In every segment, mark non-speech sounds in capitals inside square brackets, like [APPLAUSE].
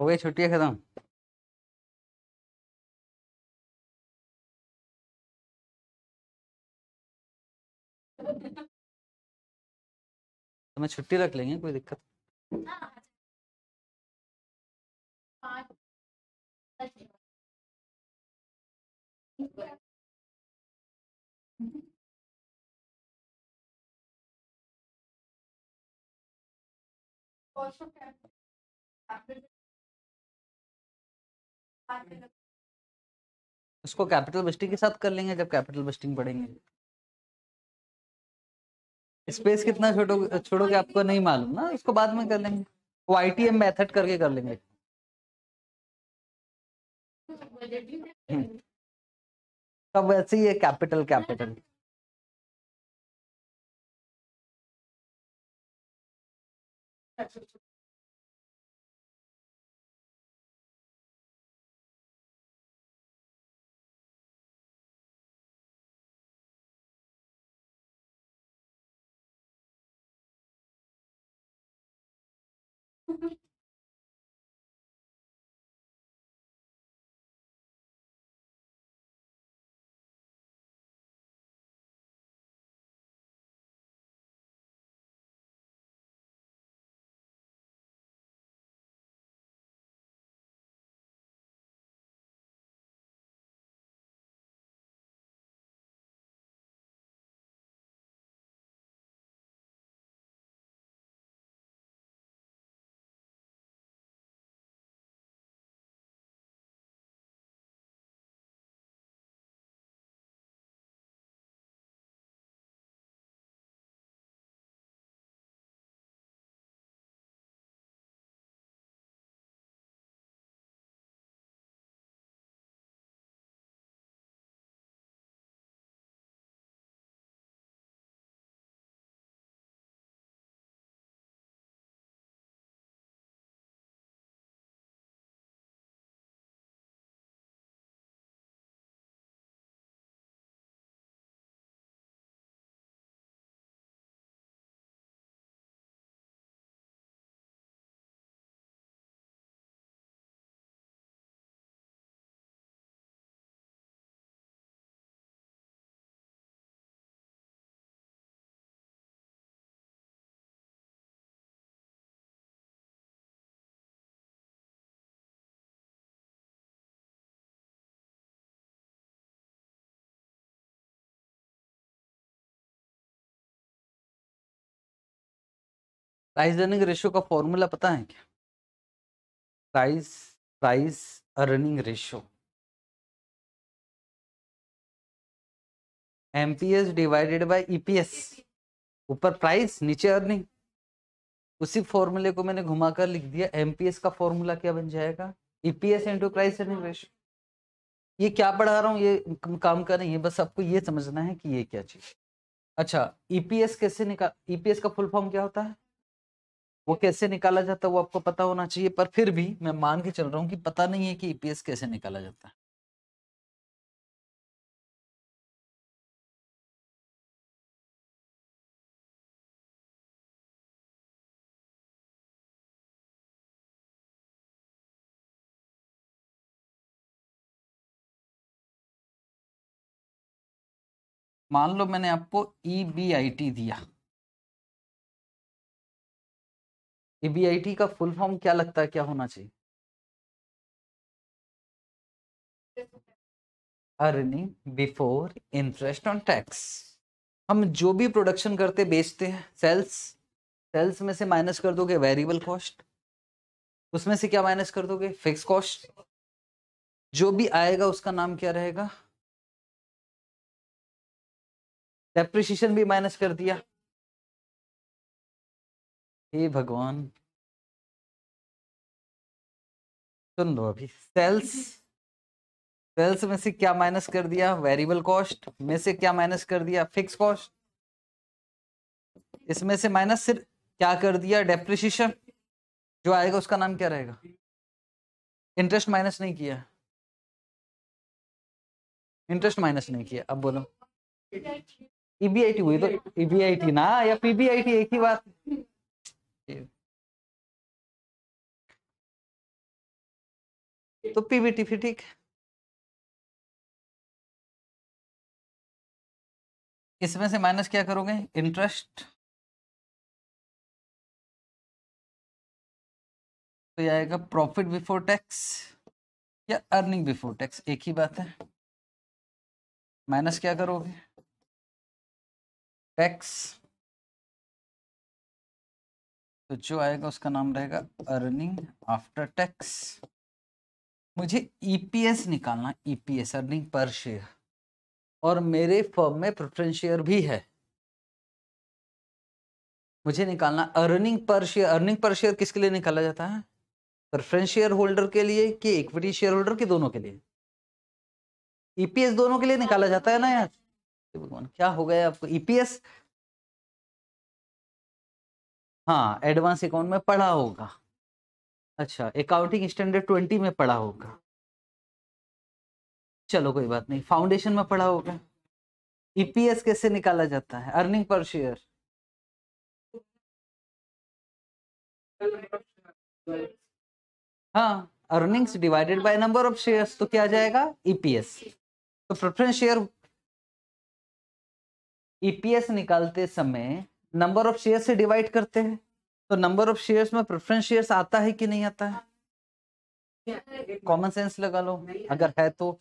हो गई छुट्टी खत्म? तो मैं छुट्टी रख लेंगे कोई दिक्कत उसको कैपिटल बस्टिंग के साथ कर लेंगे जब कैपिटल बस्टिंग पढ़ेंगे स्पेस कितना छोड़ो छोड़ोगे आपको नहीं मालूम ना इसको बाद में कर लेंगे। वो आई टी एम मैथड करके कर लेंगे। हम्म। तब वैसे ही है capital capital. Price earning ratio का फॉर्मूला पता है क्या? Price price earning ratio. MPS divided by EPS. ऊपर प्राइस, नीचे अर्निंग। उसी फॉर्मूले को मैंने घुमाकर लिख दिया। एमपीएस का फॉर्मूला क्या बन जाएगा? EPS into price earning ratio ये क्या पढ़ा रहा हूँ? ये काम कर रही है। बस आपको ये समझना है कि ये क्या चीज़ अच्छा ईपीएस कैसे निकाल ईपीएस का फुल फॉर्म क्या होता है? वो कैसे निकाला जाता है वो आपको पता होना चाहिए, पर फिर भी मैं मान के चल रहा हूँ कि पता नहीं है कि ईपीएस कैसे निकाला जाता है। मान लो मैंने आपको E B I T EBIT. EBIT का फुल फॉर्म क्या लगता है, क्या होना चाहिए? Earning before interest on tax हम जो भी प्रोडक्शन करते, बेचते हैं सेल्स सेल्स में से माइनस कर दोगे वेरिएबल कॉस्ट उसमें से क्या माइनस कर दोगे? फिक्स कॉस्ट जो भी आएगा, उसका नाम क्या रहेगा? डेप्रिशिएशन भी माइनस कर दिया। हे भगवान। सुन लो अभी। सेल्स सेल्स में से क्या माइनस कर दिया? वेरिएबल कॉस्ट में से क्या माइनस कर दिया? Fix cost. इसमें से माइनस सिर्फ़ क्या कर दिया? डेप्रिशिएशन जो आएगा उसका नाम क्या रहेगा? इंटरेस्ट माइनस नहीं किया। इंटरेस्ट माइनस नहीं किया। अब बोलो। ईबीआईटी हुई तो ईबीआईटी ना? या पीबीआईटी एक ही बात? तो पीबीटी फिर ठीक है। इसमें से माइनस क्या करोगे? इंटरेस्ट। तो आएगा प्रॉफिट बिफोर टैक्स या अर्निंग बिफोर टैक्स, एक ही बात है। माइनस क्या करोगे? टैक्स। तो जो आएगा उसका नाम रहेगा अर्निंग आफ्टर टैक्स। मुझे ईपीएस निकालना ईपीएस अर्निंग पर शेयर और मेरे फर्म में प्रेफरेंस शेयर भी है। मुझे निकालना earning per share earning per share किसके लिए निकाला जाता है? प्रेफरेंस शेयर होल्डर के लिए कि इक्विटी शेयर होल्डर के दोनों के लिए? ईपीएस दोनों के लिए निकाला जाता है ना यार? भगवान, क्या हो गया आपको? ईपीएस हाँ एडवांस अकाउंट में पढ़ा होगा। अच्छा अकाउंटिंग स्टैंडर्ड ट्वेंटी में पढ़ा होगा। चलो, कोई बात नहीं फाउंडेशन में पढ़ा होगा। ईपीएस कैसे निकाला जाता है? अर्निंग पर शेयर हाँ earnings divided by number of shares तो क्या जाएगा? ईपीएस तो प्रेफरेंस शेयर ईपीएस निकालते समय नंबर ऑफ़ शेयर से डिवाइड करते हैं। तो नंबर ऑफ़ शेयर्स में प्रेफरेंस शेयर्स आता है कि नहीं आता है? कॉमन सेंस लगा लो, अगर है तो।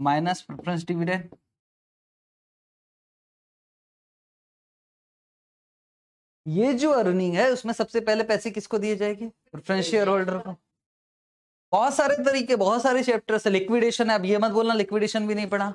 माइनस प्रेफरेंस डिविडेंड ये जो अर्निंग है, उसमें सबसे पहले पैसे किसको दिए जाएँगे? प्रेफरेंस शेयर होल्डर को। बहुत सारे तरीके बहुत सारे चैप्टर्स है लिक्विडेशन है अब ये मत बोलना लिक्विडेशन भी नहीं पढ़ा।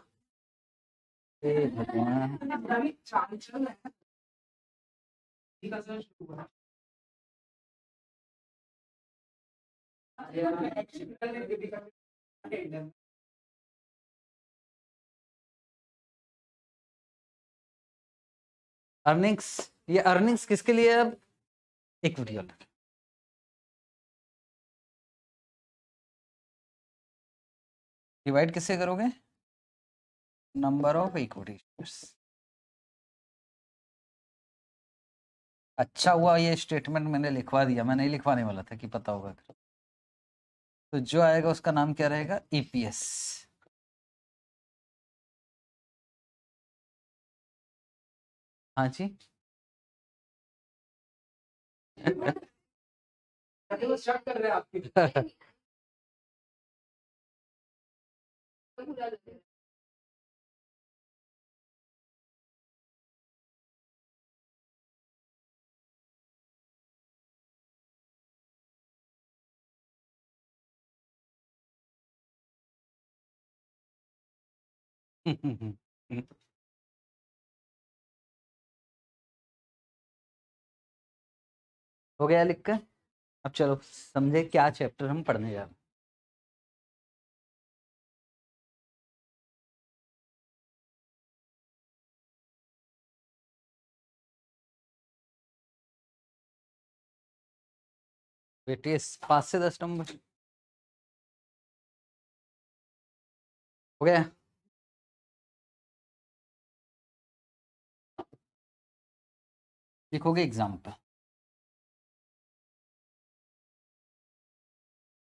अर्निंग्स ये अर्निंग्स किसके लिए अब? इक्विटी होल्डर डिवाइड किससे करोगे? नंबर ऑफ़ इक्विटी अच्छा हुआ ये स्टेटमेंट मैंने लिखवा दिया। मैं नहीं लिखवाने वाला था कि पता होगा तो जो आएगा उसका नाम क्या रहेगा? ईपीएस हाँ जी? [LAUGHS] [LAUGHS] कर रहे हैं आपकी [LAUGHS] हो गया लिख कर? अब चलो समझे क्या चैप्टर हम पढ़ने जा रहे हैं। बेटे पाँच से दस नंबर हो गया? लिखोगे एग्ज़ाम्पल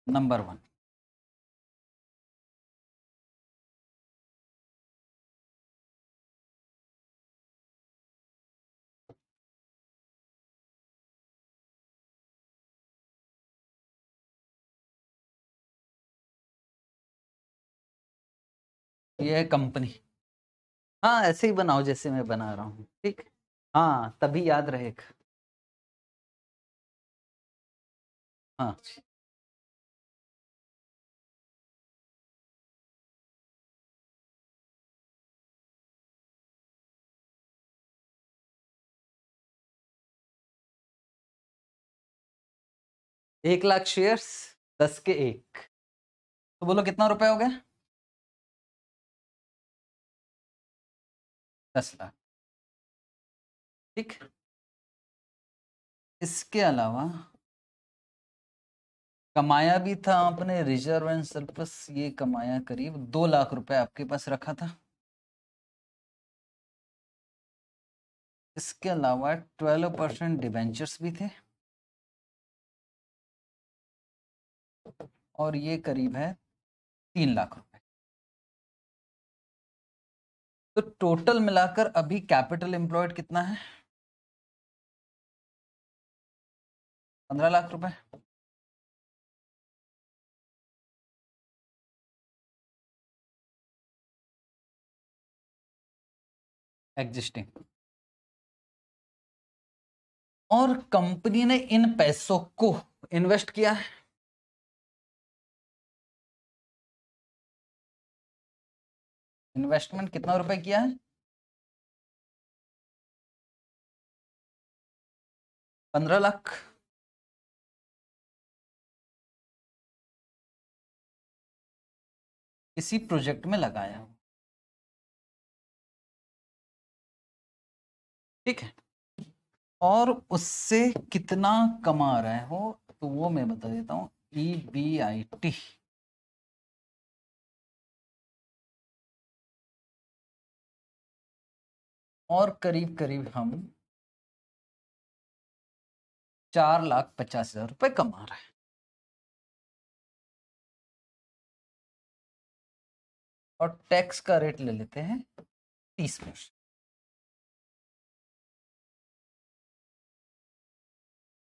नंबर वन। ये है कंपनी। हाँ ऐसे ही बनाओ जैसे मैं बना रहा हूँ, ठीक? हाँ तभी याद रहेगा। हाँ एक लाख शेयर्स, दस के एक। तो बोलो कितना रुपए हो गया? दस लाख। ठीक? इसके अलावा कमाया भी था आपने रिज़र्व एंड सरप्लस ये कमाया करीब दो लाख रुपए आपके पास रखा था। इसके अलावा ट्वेल्व परसेंट डिवेंचर्स भी थे। और ये करीब है तीन लाख रुपए। तो टोटल मिलाकर अभी कैपिटल एम्प्लॉयड कितना है? पंद्रह लाख रुपए। एग्जिस्टिंग और कंपनी ने इन पैसों को इन्वेस्ट किया है। इन्वेस्टमेंट कितना रुपए किया है? पंद्रह लाख। किसी प्रोजेक्ट में लगाया हूँ। ठीक है। और उससे कितना कमा रहे हो तो वो मैं बता देता हूँ ई बी आई टी और करीब करीब हम चार लाख पचास हज़ार रुपए कमा रहे हैं। और टैक्स का रेट ले लेते हैं तीस परसेंट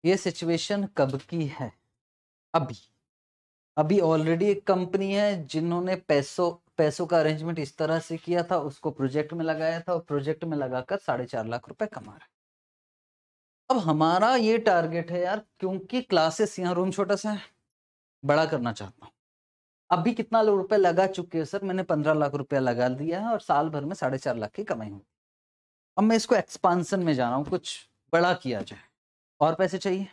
ये सिचुएशन कब की है? अभी। अभी ऑलरेडी एक कंपनी है जिन्होंने पैसों पैसों का अरेंजमेंट इस तरह से किया था, उसको प्रोजेक्ट में लगाया था और प्रोजेक्ट में लगाकर साढ़े चार लाख रुपए कमा रहा है। अब हमारा ये टारगेट है यार, क्योंकि क्लासेस यहाँ रूम छोटा सा है, बड़ा करना चाहता हूँ। अभी कितना रुपए लगा चुके हैं सर? मैंने पंद्रह लाख रुपया लगा दिया है और साल भर में साढ़े चार लाख की कमाई होगी। अब मैं इसको एक्सपांसन में जा रहा हूँ, कुछ बड़ा किया जाए। और पैसे चाहिए?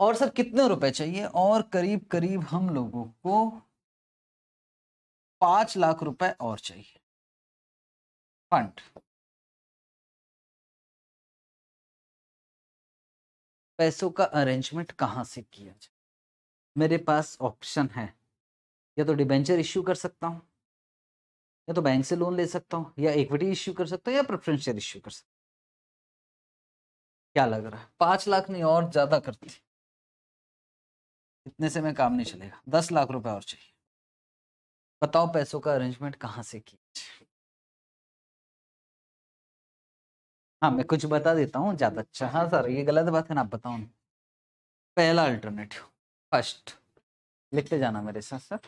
और सर कितने रुपए चाहिए? और करीब करीब हम लोगों को पाँच लाख रुपए और चाहिए। फंड। पैसों का अरेंजमेंट कहाँ से किया जाए? मेरे पास ऑप्शन है। या तो डिबेंचर इश्यू कर सकता हूँ। या तो बैंक से लोन ले सकता हूँ। या इक्विटी इश्यू कर सकता हूँ या प्रेफरेंस शेयर इश्यू कर सकता हूँ। क्या लग रहा है? पाँच लाख नहीं, और ज़्यादा करती इतने से मैं काम नहीं चलेगा। दस लाख रुपए और चाहिए। बताओ पैसों का अरेंजमेंट कहाँ से किया हाँ मैं कुछ बता देता हूँ, ज़्यादा अच्छा हाँ सर, ये गलत बात है ना, आप बताओ पहला अल्टरनेटिव फ़र्स्ट। लिखते जाना मेरे साथ, सर।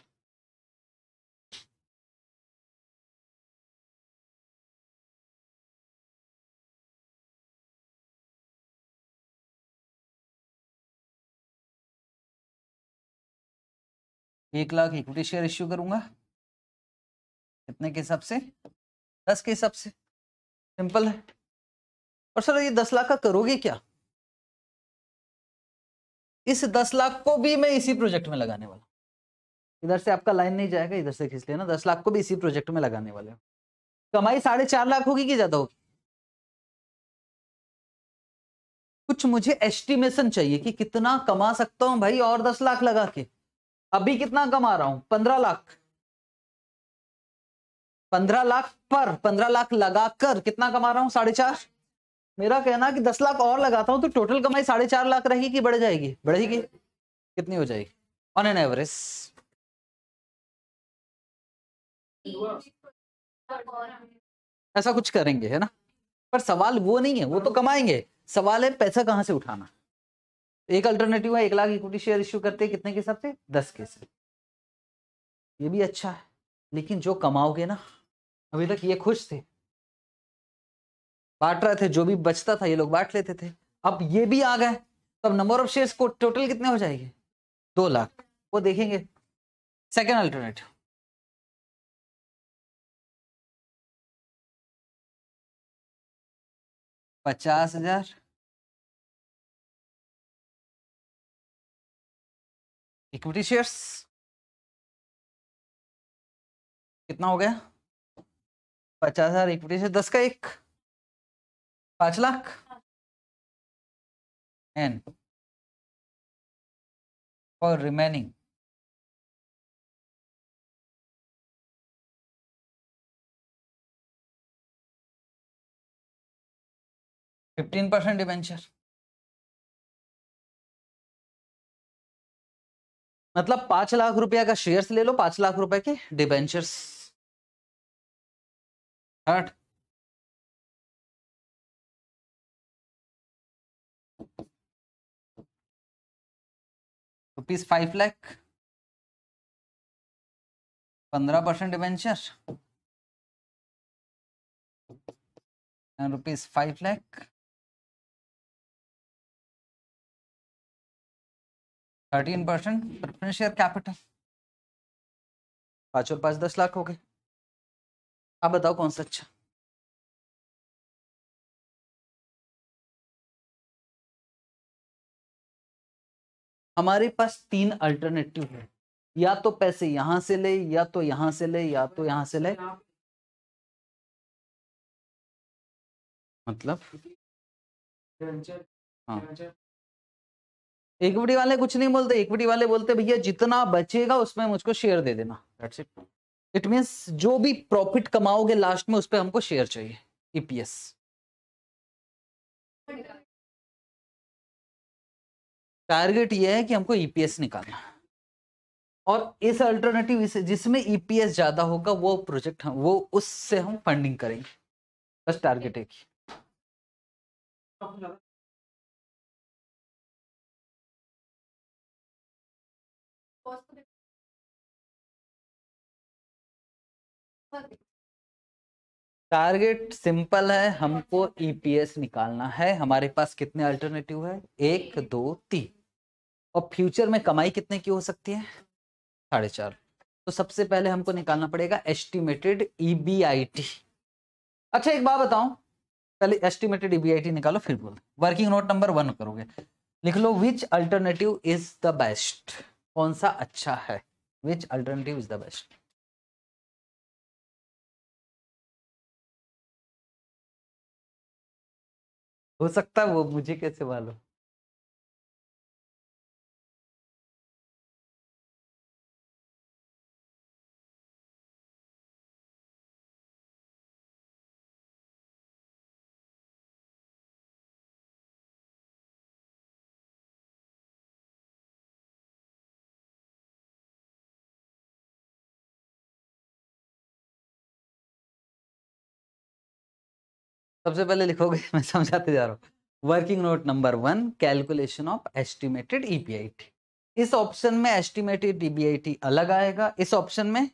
एक लाख इक्विटी शेयर इश्यू करूँगा। कितने के हिसाब से? दस के हिसाब से। सिंपल है। और सर, ये दस लाख का करोगे क्या? इस दस लाख को भी मैं इसी प्रोजेक्ट में लगाने वाला इधर से आपका लाइन नहीं जाएगा, इधर से खींच लेना। दस लाख को भी इसी प्रोजेक्ट में लगाने वाले हो। कमाई साढ़े चार लाख होगी कि ज़्यादा होगी? कुछ मुझे एस्टिमेशन चाहिए कि कितना कमा सकता हूँ भाई और दस लाख लगा के। अभी कितना कमा रहा हूँ? पंद्रह लाख। पंद्रह लाख पर, पंद्रह लाख लगाकर कितना कमा रहा हूँ? साढ़े चार? मेरा कहना कि दस लाख और लगाता हूँ तो टोटल कमाई साढ़े चार लाख रहेगी कि बढ़ जाएगी? बढ़ेगी। कितनी हो जाएगी? ऑन एन एवरेज ऐसा कुछ करेंगे, है ना? पर सवाल वो नहीं है, वो तो कमाएँगे। सवाल है पैसा कहाँ से उठाना? एक अल्टरनेटिव है, एक लाख इक्विटी शेयर इश्यू करते कितने के हिसाब से? दस के से। ये भी अच्छा है। लेकिन जो कमाओगे ना अभी तक ये खुश थे। बांट रहे थे, जो भी बचता था, ये लोग बांट लेते थे। अब ये भी आ गए तो अब नंबर ऑफ़ शेयर्स को टोटल कितने हो जाएँगे? दो लाख। वो देखेंगे। सेकेंड अल्टरनेटिव पचास हज़ार। इक्विटी शेयर्स कितना हो गया? पचास हज़ार इक्विटी से दस का एक। पाँच lakh. And for remaining fifteen percent debenture मतलब पाँच लाख रुपया का शेयर्स ले लो, पाँच लाख रुपए के डिबेंचर्स हट रुपीज़ फाइव लैख। पंद्रह percent debenture rupees five lakh. Thirteen percent preference share capital. पाँच और पाँच दस लाख हो गए। आप बताओ कौन सा अच्छा? हमारे पास तीन अल्टरनेटिव है। या तो पैसे यहाँ से ले, या तो यहाँ से ले, या तो यहाँ से ले। मतलब? हाँ। इक्विटी वाले कुछ नहीं बोलते, इक्विटी वाले बोलते, भैया, जितना बचेगा उसमें मुझको शेयर दे देना। इट मींस जो भी प्रॉफिट कमाओगे लास्ट में उस पर हमको शेयर चाहिए ईपीएस टारगेट ये है कि हमको ईपीएस निकालना। और इस अल्टरनेटिव जिसमें ईपीएस ज़्यादा होगा, वो प्रोजेक्ट हम, वो उससे हम फंडिंग करेंगे। बस टारगेट है। टारगेट सिंपल है, हमको ईपीएस निकालना है। हमारे पास कितने अल्टरनेटिव है? एक, दो, तीन। और फ्यूचर में कमाई कितने की हो सकती है? साढ़े चार। तो सबसे पहले हमको निकालना पड़ेगा एस्टिमेटेड ईबीआईटी अच्छा एक बात बताऊँ। पहले एस्टिमेटेड ईबीआईटी निकालो, फिर बोल। वर्किंग नोट नंबर वन करोगे। लिख लो which alternative is the best कौन सा अच्छा है? Which alternative is the best हो सकता है वो मुझे कैसे मालूम? सबसे पहले लिखोगे, [LAUGHS] मैं समझाते जा रहा हूँ। Working note number one, calculation of estimated EBIT इस ऑप्शन में एस्टिमेटेड ईबीआईटी अलग आएगा, इस ऑप्शन में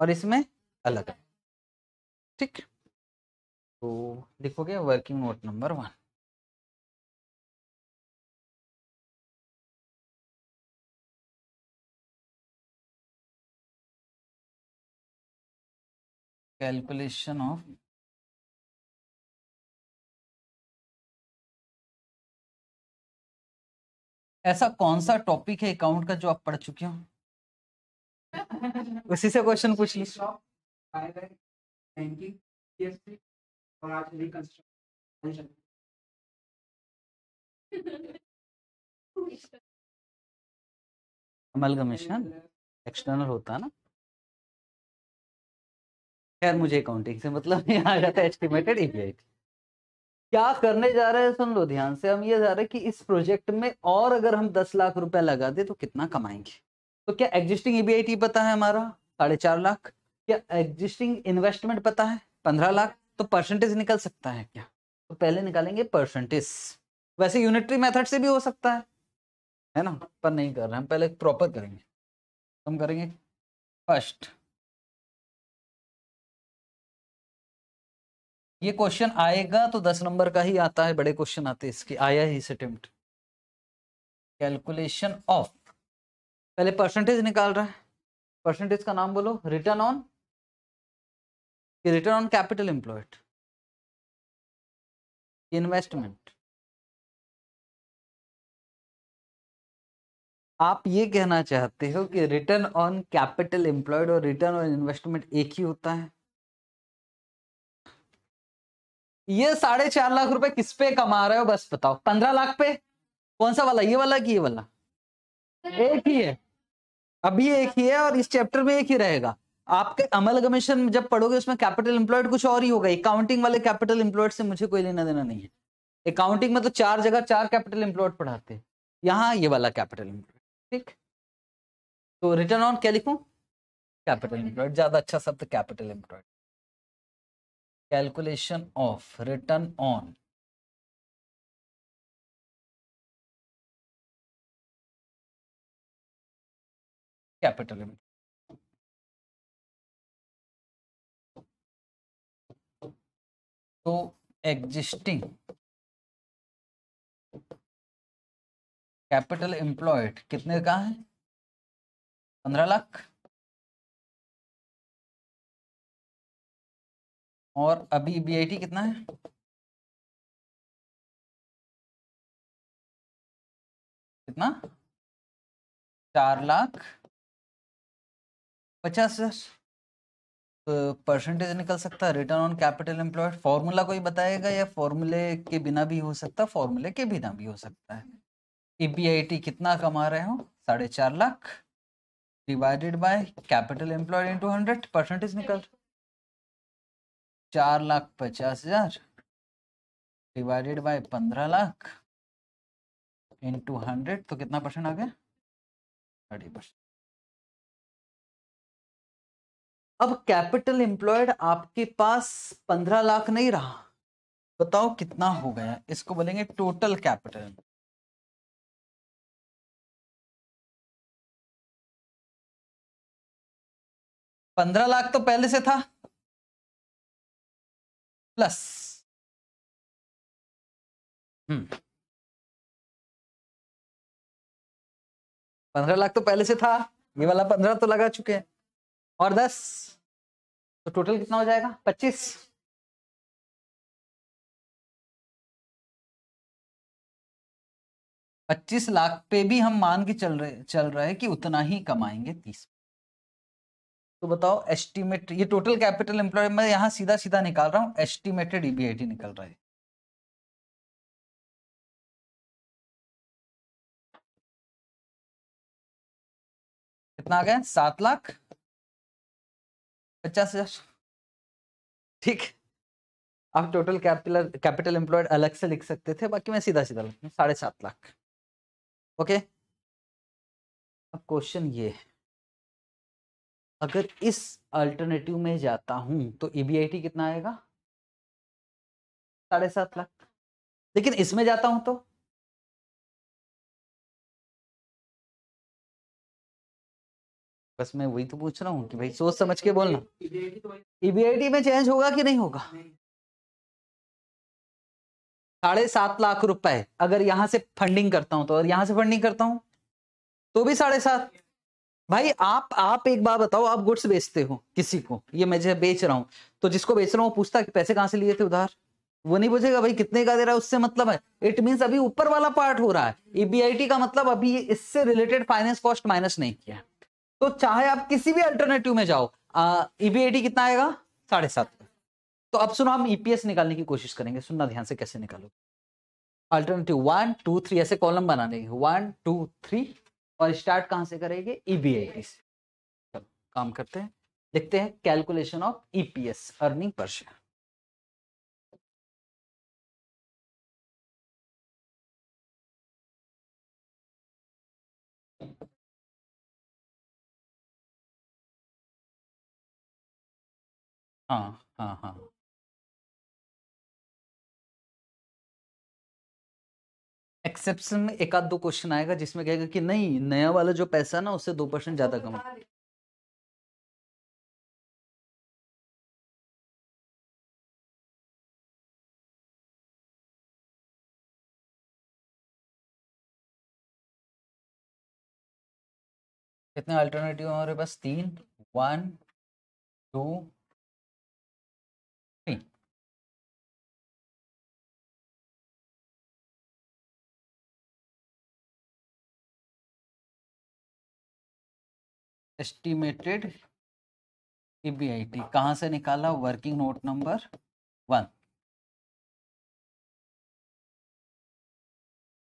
और इसमें अलग आएगा। ठीक? तो लिखोगे working note number one. Calculation of ऐसा कौन सा टॉपिक है अकाउंट का जो आप पढ़ चुके हो? उसी से क्वेश्चन पूछ ली अमलगमेशन एक्सटर्नल होता ना? खैर मुझे अकाउंटिंग से मतलब नहीं आ जाता एस्टिमेटेड ईपीआई क्या करने जा रहे हैं? सुन लो, ध्यान से। हम ये जा रहे हैं कि इस प्रोजेक्ट में और अगर हम दस लाख रुपया लगा दे तो कितना कमाएँगे? तो क्या एग्जिस्टिंग ईबीआईटी पता है हमारा? साढ़े चार लाख। क्या एग्जिस्टिंग इन्वेस्टमेंट पता है? पंद्रह लाख। तो परसेंटेज निकल सकता है क्या? तो पहले निकालेंगे परसेंटेज वैसे यूनिटरी मेथड से भी हो सकता है। है ना? पर नहीं कर रहे। हम पहले प्रॉपर करेंगे। हम करेंगे फ़र्स्ट ये क्वेश्चन आएगा तो दस नंबर का ही आता है, बड़े क्वेश्चन आते हैं इसके, आया ही इस अटेम्प्ट कैलकुलेशन ऑफ़ पहले परसेंटेज निकाल रहा है। परसेंटेज का नाम बोलो return on return on capital employed investment आप ये कहना चाहते हो कि रिटर्न ऑन कैपिटल एम्प्लॉयड और रिटर्न ऑन इन्वेस्टमेंट एक ही होता है? ये साढ़े चार लाख रुपए किस पे कमा रहे हो? बस बताओ। पंद्रह लाख पे? कौन सा वाला? ये वाला कि ये वाला? एक ही है। अभी एक ही है और इस चैप्टर में एक ही रहेगा। आपके अमल कमीशन जब पढ़ोगे उसमें कैपिटल एम्प्लॉयड कुछ और ही होगा। अकाउंटिंग वाले कैपिटल एम्प्लॉयड से मुझे कोई लेना देना नहीं है। अकाउंटिंग में तो चार जगह चार कैपिटल एम्प्लॉयड पढ़ाते हैं। यहाँ ये वाला कैपिटल एम्प्लॉयड ठीक? तो रिटर्न ऑन क्या लिखूं? कैपिटल एम्प्लॉयड ज़्यादा अच्छा शब्द capital employed calculation of return on capital employed तो एग्जिस्टिंग कैपिटल एम्प्लॉयड कितने का है? पंद्रह लाख? और अभी बीआईटी कितना है? कितना? चार लाख पचास हज़ार। परसेंटेज निकल सकता है return on capital employed formula कोई बताएगा या फॉर्मूले के बिना भी हो सकता है फॉर्मूले के बिना भी हो सकता है। ईपीआईटी कितना कमा रहे हो? साढ़े चार lakh. Divided by capital employed into hundred percentage निकल। चार लाख पचास हज़ार डिवाइडेड बाय पंद्रह लाख इन टू हंड्रेड तो कितना परसेंट आ गया? थर्टी परसेंट अब कैपिटल एम्प्लॉयड आपके पास पंद्रह लाख नहीं रहा। बताओ कितना हो गया? इसको बोलेंगे टोटल कैपिटल पंद्रह लाख तो पहले से था। प्लस। हम्म। पंद्रह लाख तो पहले से था, ये वाला पंद्रह तो लगा चुके हैं। और दस तो टोटल कितना हो जाएगा? पच्चीस। पच्चीस लाख पे भी हम मान के चल रहे चल रहे कि उतना ही कमाएँगे तीस। तो बताओ एस्टिमेट ये टोटल कैपिटल एम्प्लॉय मैं यहाँ सीधा सीधा निकाल रहा हूँ एस्टिमेटेड ईबीआईटी निकल रहा है। कितना आ गया? सात लाख? पचास हज़ार? ठीक। आप टोटल कैपिटल कैपिटल एम्प्लॉयड अलग से लिख सकते थे, बाकी मैं सीधा सीधा लिख साढ़े सात लाख। ओके अब क्वेश्चन ये अगर इस अल्टरनेटिव में जाता हूँ तो ईबीआईटी e कितना आएगा? साढ़े सात लाख। लेकिन इसमें जाता हूँ तो? बस मैं वही तो पूछ रहा हूँ कि भाई सोच समझ के बोलना। ईबीआईटी में चेंज होगा कि नहीं होगा? साढ़े सात लाख रुपए। अगर यहाँ से फंडिंग करता हूँ तो और यहाँ से फंडिंग करता हूँ तो भी साढ़े सात। भाई, आप आप एक बार बताओ, आप गुड्स बेचते हो किसी को? ये मैं जो बेच रहा हूँ तो जिसको बेच रहा हूँ पूछता कि पैसे कहाँ से लिए थे उधार? वो नहीं पूछेगा, भाई, कितने का दे रहा है? उससे मतलब है। इट मीन अभी ऊपर वाला पार्ट हो रहा है। ईबीआईटी का मतलब अभी इससे रिलेटेड फाइनेंस कॉस्ट माइनस नहीं किया तो चाहे आप किसी भी अल्टरनेटिव में जाओ ईबीआईटी e कितना आएगा? साढ़े सात तो अब सुनो, हम ईपीएस e निकालने की कोशिश करेंगे। सुनना ध्यान से कैसे निकालो अल्टरनेटिव वन टू थ्री ऐसे कॉलम बनाने वन टू थ्री और स्टार्ट कहाँ से करेंगे? ईबीआईटी e से। चलो काम करते हैं। देखते हैं calculation of EPS earning per share हाँ हाँ हाँ। एक्सेप्शन में एक आध दो क्वेश्चन आएगा, जिसमें कहेगा कि नहीं, नया वाला जो पैसा ना, उससे दो परसेंट ज़्यादा कम। कितने अल्टरनेटिव हमारे पास? तीन वन टू एस्टिमेटेड ईबीआईटी कहाँ से निकाला? वर्किंग नोट नंबर वन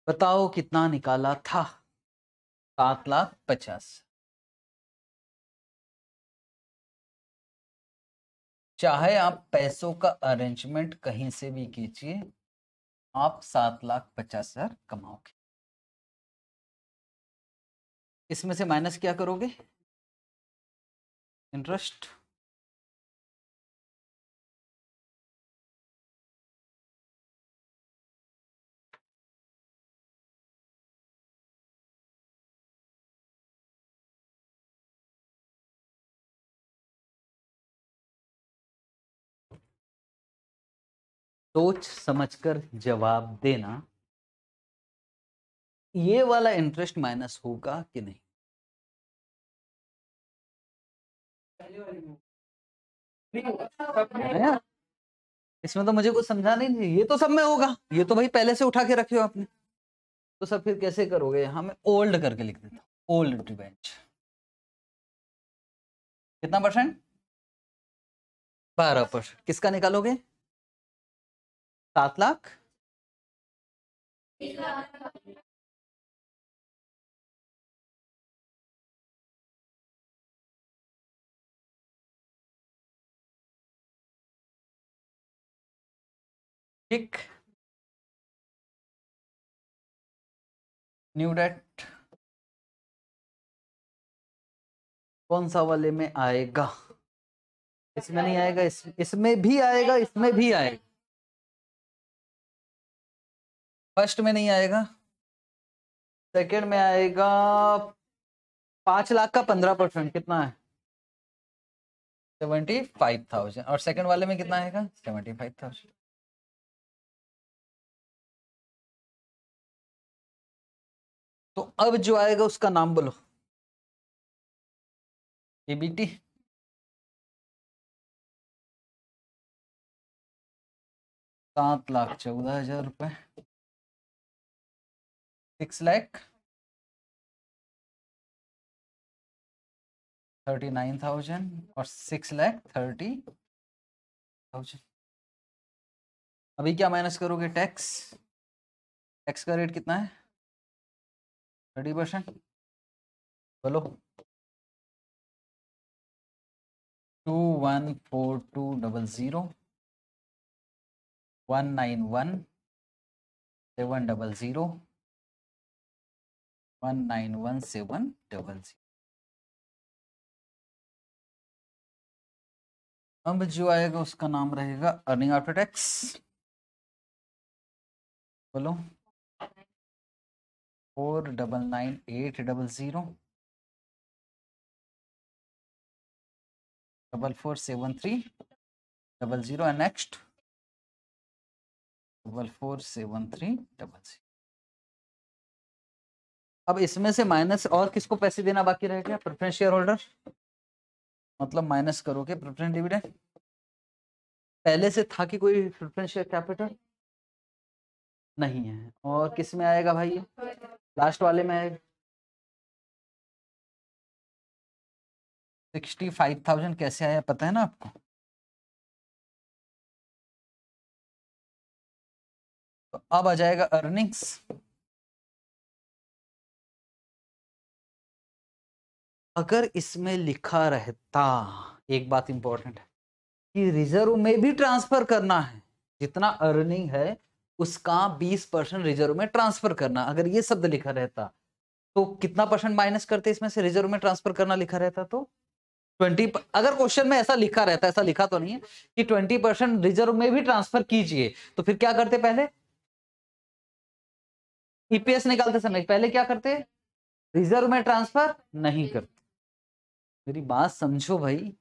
बताओ कितना निकाला था? सात लाख पचास। चाहे आप पैसों का अरेंजमेंट कहीं से भी कीजिए, आप सात लाख पचास हज़ार कमाओगे। इसमें से माइनस क्या करोगे? इंटरेस्ट सोच समझकर जवाब देना ये वाला इंटरेस्ट माइनस होगा कि नहीं? इसमें तो मुझे कुछ समझा नहीं ये तो सब में होगा। ये तो भाई पहले से उठा के रखे हो आपने। तो सब फिर कैसे करोगे? यहाँ में ओल्ड करके लिख देता हूँ। ओल्ड डिवेंच कितना परसेंट बारह परसेंट किसका निकालोगे? सात लाख? ठीक न्यू डेट कौन सा वाले में आएगा? इसमें नहीं आएगा, इस, इसमें भी आएगा, इसमें भी आएगा। फ़र्स्ट में नहीं आएगा। सेकंड में आएगा पाँच लाख का पंद्रह परसेंट, कितना है? Seventy five thousand. और सेकंड वाले में कितना आएगा? Seventy five thousand. तो अब जो आएगा उसका नाम बोलो। एबीटी सात लाख चौदह हज़ार रुपए। Six lakh. Thirty nine thousand और सिक्स लैख थर्टी थाउज़ेंड। अभी क्या माइनस करोगे? टैक्स। टैक्स का रेट कितना है? थर्टी परसेंट बोलो two one four two double zero one nine one seven double zero one nine one seven double zero अब जो आएगा, उसका नाम रहेगा अर्निंग आफ्टर टैक्स बोलो four double nine eight double zero double four seven three double zero and next double four seven three double zero. अब इसमें से माइनस और किसको पैसे देना बाकी रह गया? प्रेफरेंस शेयर होल्डर मतलब माइनस करोगे प्रेफरेंस डिविडेंड पहले से था कि कोई प्रेफरेंस शेयर कैपिटल नहीं है। और किसमें आएगा भाई लास्ट वाले में सिक्सटी फाइव थाउज़ेंड कैसे आया, पता है ना आपको? तो अब आ जाएगा अर्निंग्स अगर इसमें लिखा रहता, एक बात इंपॉर्टेंट है, कि रिज़र्व में भी ट्रांसफ़र करना है, जितना अर्निंग है उसका 20 परसेंट रिज़र्व में ट्रांसफ़र करना, अगर ये शब्द लिखा रहता तो कितना परसेंट माइनस करते इसमें से रिज़र्व में ट्रांसफ़र करना लिखा रहता तो? 20 अगर क्वेश्चन में ऐसा लिखा रहता, ऐसा लिखा तो नहीं है कि 20 परसेंट रिज़र्व में भी ट्रांसफ़र कीजिए तो फिर क्या करते पहले? ईपीएस निकालते समय, पहले क्या करते? रिज़र्व में ट्रांसफ़र नहीं करते। मेरी बात समझो भाई।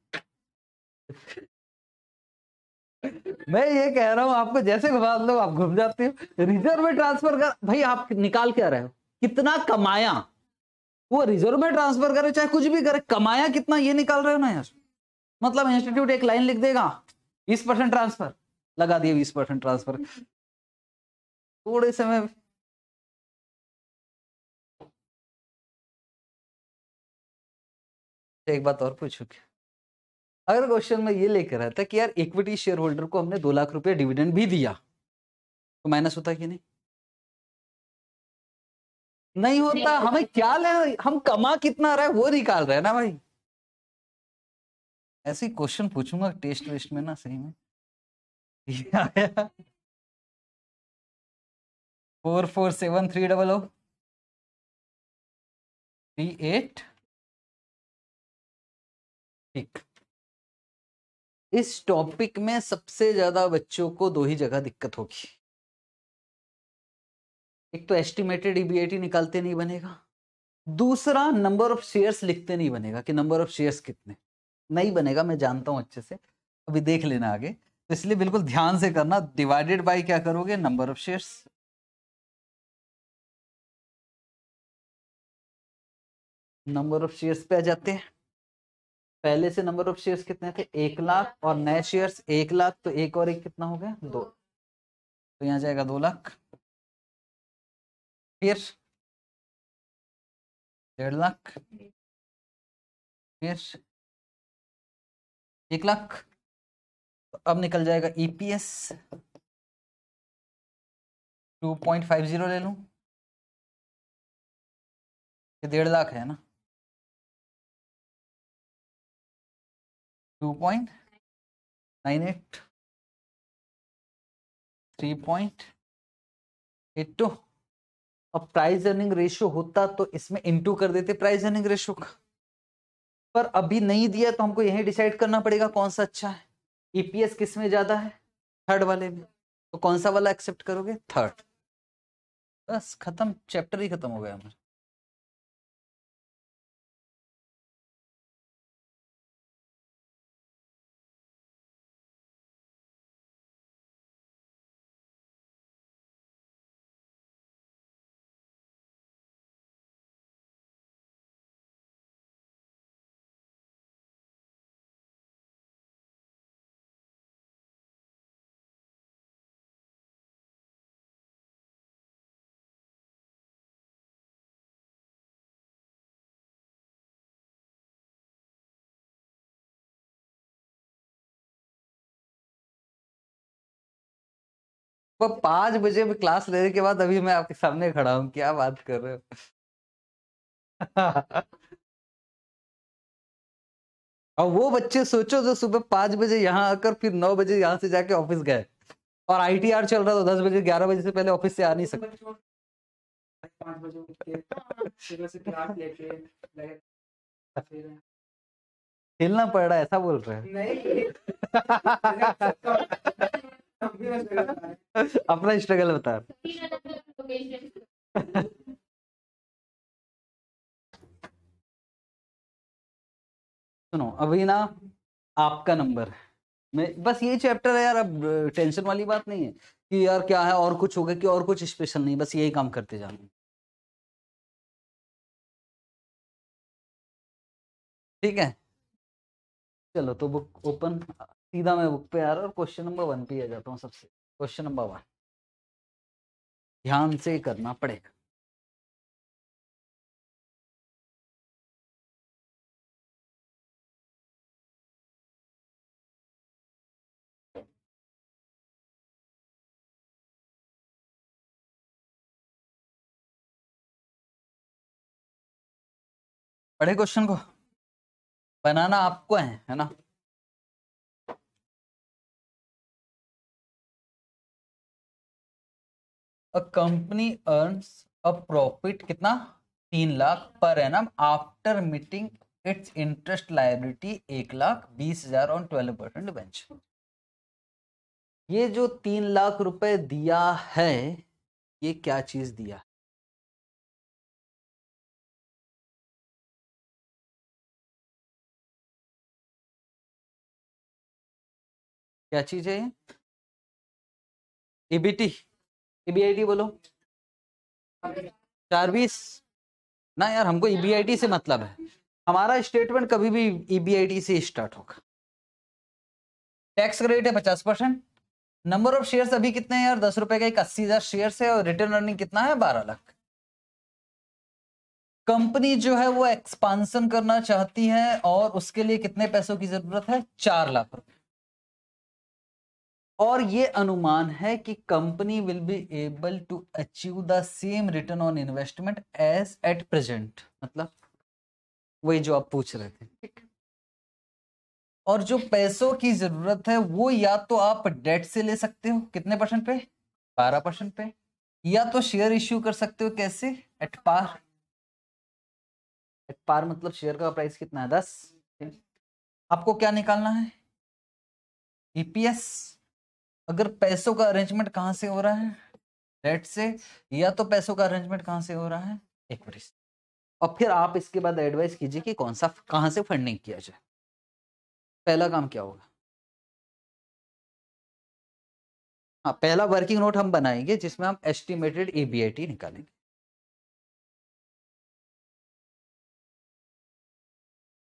मैं ये कह रहा हूँ, आपको जैसे घुमा लो आप घूम जाते हो। रिज़र्व में ट्रांसफ़र कर, भाई आप निकाल क्या रहे हो? कितना कमाया? वो रिज़र्व में ट्रांसफ़र करे, चाहे कुछ भी करे, कमाया कितना? ये निकाल रहे हो ना यार। मतलब इंस्टीट्यूट एक लाइन लिख देगा, बीस परसेंट ट्रांसफ़र लगा दिए बीस परसेंट ट्रांसफ़र थोड़े समय एक बात और पूछू क्या? अगर क्वेश्चन में ये लेकर आता कि यार इक्विटी शेयर होल्डर को हमने दो लाख रुपए डिविडेंड भी दिया तो माइनस होता कि नहीं? नहीं होता हमें क्या ले हम कमा कितना रहे वो निकाल रहे हैं ना भाई। ऐसे क्वेश्चन पूछूँगा टेस्ट वेस्ट में ना सही में। [LAUGHS] Four four seven three double O three eight ठीक इस टॉपिक में सबसे ज़्यादा बच्चों को दो ही जगह दिक्कत होगी। एक तो एस्टिमेटेड ईबीआईटी निकालते नहीं बनेगा। दूसरा नंबर ऑफ़ शेयर्स लिखते नहीं बनेगा कि नंबर ऑफ़ शेयर्स कितने। नहीं बनेगा, मैं जानता हूँ अच्छे से। अभी देख लेना आगे। तो इसलिए बिल्कुल ध्यान से करना डिवाइडेड बाय क्या करोगे? Number of shares number of shares पे आ जाते हैं। पहले से नंबर ऑफ़ शेयर्स कितने थे? एक लाख और नए शेयर्स एक लाख तो एक और एक कितना हो गया? दो। तो यहाँ जाएगा दो लाख। फिर डेढ़ लाख। फिर एक लाख। तो अब निकल जाएगा ईपीएस फाइव ज़ीरो ले लूँ। ये डेढ़ लाख है ना? Two point nine eight three point eight two अब प्राइस अर्निंग रेशियो होता तो इसमें इनटू कर देते प्राइस अर्निंग रेशियो का। पर अभी नहीं दिया तो हमको यही डिसाइड करना पड़ेगा कौन सा अच्छा है। ईपीएस e किसमें ज़्यादा है? थर्ड वाले में। तो कौन सा वाला एक्सेप्ट करोगे? थर्ड बस खत्म। चैप्टर ही खत्म हो गया हमारा। वो पाँच बजे में क्लास लेने के बाद अभी मैं आपके सामने खड़ा हूँ क्या बात कर रहे हो? [LAUGHS] और वो बच्चे सोचो जो सुबह पाँच बजे यहाँ आकर फिर नौ बजे यहाँ से जाके ऑफ़िस गए। और आईटीआर चल रहा था दस बजे ग्यारह बजे से पहले ऑफ़िस से आ नहीं सकते। खेलना पड़ रहा है ऐसा बोल रहे हैं। [LAUGHS] [LAUGHS] अपना स्ट्रगल बता। [LAUGHS] सुनो, अभी ना आपका नंबर मैं, बस ये चैप्टर है यार, अब टेंशन वाली बात नहीं है कि यार क्या है, और कुछ होगा कि और कुछ स्पेशल नहीं, बस यही काम करते जाना ठीक है? चलो तो बुक ओपन सीधा मैं बुक पे आ रहा और क्वेश्चन नंबर वन पे आ जाता हूँ सबसे। क्वेश्चन नंबर वन ध्यान से करना पड़ेगा। पढ़े क्वेश्चन को। बनाना आपको है है ना? A company earns a profit कितना? तीन lakh per annum after meeting its interest liability एक लाख बीस हज़ार ऑन ट्वेल्व परसेंट बेंच ये जो तीन लाख रुपए दिया है, ये क्या चीज़ दिया? क्या चीज़ है ये? ईबीटी ईबीआईटी e बोलो। चार बीस? ना यार, हमको ईबीआईटी e से मतलब है। हमारा स्टेटमेंट कभी भी ईबीआईटी e से स्टार्ट होगा। टैक्स रेट है पचास परसेंट। नंबर ऑफ़ शेयर्स अभी कितने हैं यार? दस रुपए का एक अस्सी हज़ार शेयर है और रिटर्न अर्निंग कितना है? बारह लाख। कंपनी जो है वो एक्सपांसन करना चाहती है और उसके लिए कितने पैसों की ज़रूरत है? चार लाख रुपए। और ये अनुमान है कि company will be able to achieve the same return on investment as at present मतलब वही जो आप पूछ रहे थे। ठीक और जो पैसों की ज़रूरत है वो या तो आप डेट से ले सकते हो कितने परसेंट पे? बारह परसेंट पे। या तो शेयर इश्यू कर सकते हो कैसे? एट पार एट पार मतलब शेयर का प्राइस कितना है? दस। आपको क्या निकालना है? ईपीएस अगर पैसों का अरेंजमेंट कहाँ से हो रहा है? डेट से या तो पैसों का अरेंजमेंट कहाँ से हो रहा है? इक्विटी से। और फिर आप इसके बाद एडवाइस कीजिए कि कौन सा, कहाँ से फंडिंग किया जाए। पहला काम क्या होगा? हाँ पहला वर्किंग नोट हम बनाएँगे, जिसमें हम एस्टिमेटेड ईबीआईटी निकालेंगे।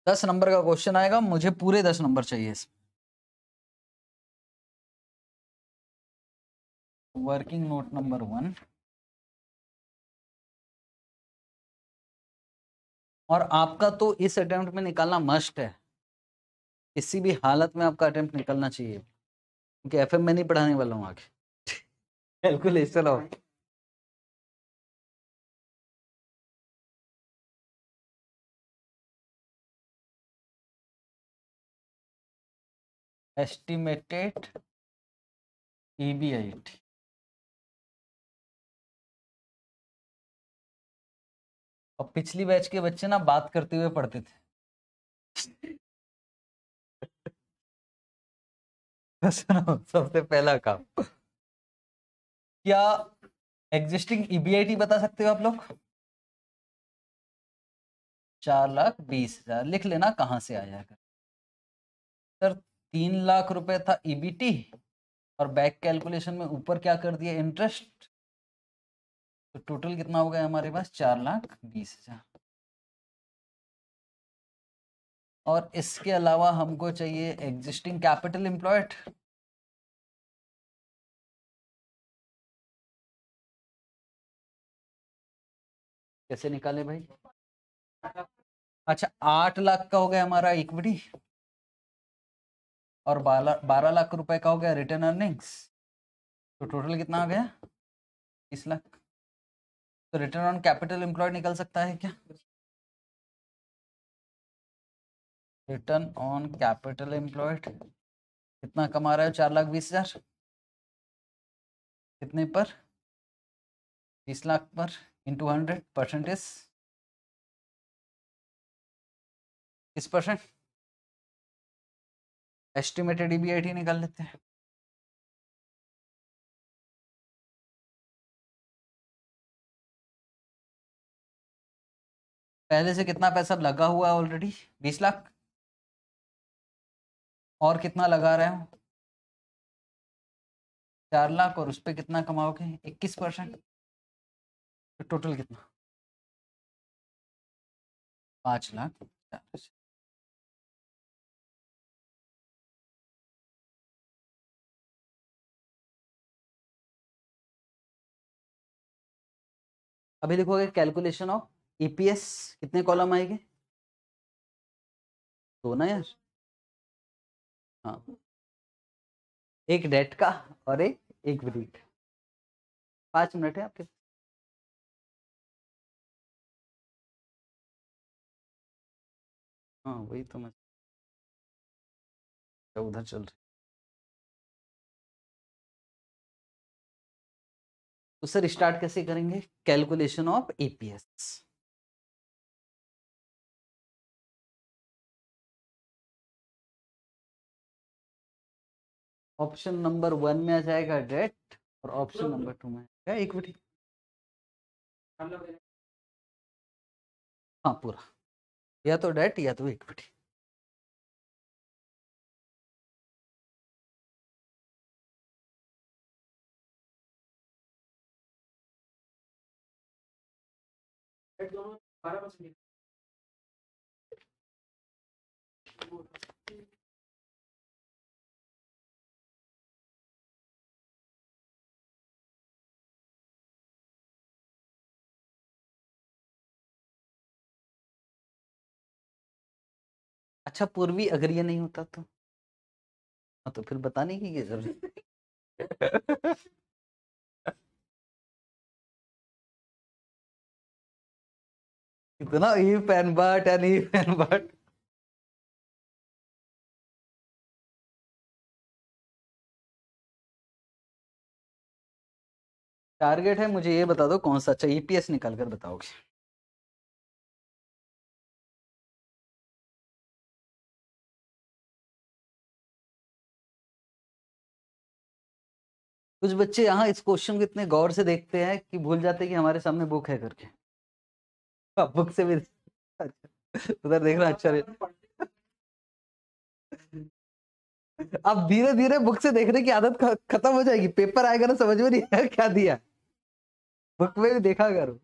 दस नंबर का क्वेश्चन आएगा, मुझे पूरे दस नंबर चाहिए इसमें। वर्किंग नोट नंबर वन और आपका तो इस अटेम्प्ट में निकालना मस्ट है। किसी भी हालत में आपका अटेम्प्ट निकलना चाहिए। क्योंकि एफ़ में नहीं पढ़ाने वाला हूँ आगे। कैलकुलेशन ऑफ़ estimated EBIT और पिछली बैच के बच्चे ना बात करते हुए पढ़ते थे। [LAUGHS] सबसे पहला काम। क्या एग्जिस्टिंग ईबीआईटी बता सकते हो आप लोग? चार लाख बीस हज़ार, लिख लेना कहाँ से आया कर सर, तीन लाख रुपए था ईबीटी और बैक कैलकुलेशन में ऊपर क्या कर दिया? इंटरेस्ट? तो टोटल कितना हो गया हमारे पास? चार लाख बीस हज़ार। और इसके अलावा हमको चाहिए एग्जिस्टिंग कैपिटल एम्प्लॉयड कैसे निकाले भाई? अच्छा आठ लाख का हो गया हमारा इक्विटी और बारह लाख रुपए का हो गया रिटर्न अर्निंग्स तो टोटल कितना आ गया? तीस लाख। तो रिटर्न ऑन कैपिटल एम्प्लॉयड निकल सकता है क्या? रिटर्न ऑन कैपिटल एम्प्लॉयड कितना कमा रहा है? चार लाख बीस हज़ार। कितने पर? बीस लाख पर इंटू हंड्रेड परसेंटेज किस परसेंट एस्टिमेटेड ईबीआईटी निकाल लेते हैं। पहले से कितना पैसा लगा हुआ है ऑलरेडी बीस लाख? और कितना लगा रहे हो? चार लाख और उस पर कितना कमाओगे? इक्कीस परसेंट। तो टोटल कितना? पाँच लाख। अभी लिखोगे कैलकुलेशन ऑफ़ ईपीएस कितने कॉलम आएँगे? दो ना यार। हाँ। एक डेट का और एक एक ब्रीड पाँच मिनट है आपके। हाँ वही तो मैं उधर चल रही तो सर स्टार्ट कैसे करेंगे? Calculation of EPS option number one में आ जाएगा डेट और ऑप्शन नंबर टू में क्या इक्विटी। हाँ पूरा। या तो डेट या तो इक्विटी। अच्छा पूर्वी अगर ये नहीं होता तो? हाँ तो फिर बताने की क्या ज़रूरत इतना if and but and if and but target है, मुझे ये बता दो कौन सा? अच्छा ईपीएस निकाल कर बताओगे। कुछ बच्चे यहाँ इस क्वेश्चन को इतने गौर से देखते हैं कि भूल जाते हैं कि हमारे सामने बुक है करके। बुक से भी उधर देखना अच्छा रहे। अब धीरे धीरे बुक से देखने की आदत खत्म हो जाएगी। पेपर आएगा ना, समझ में नहीं आया क्या दिया। बुक में भी देखा करो।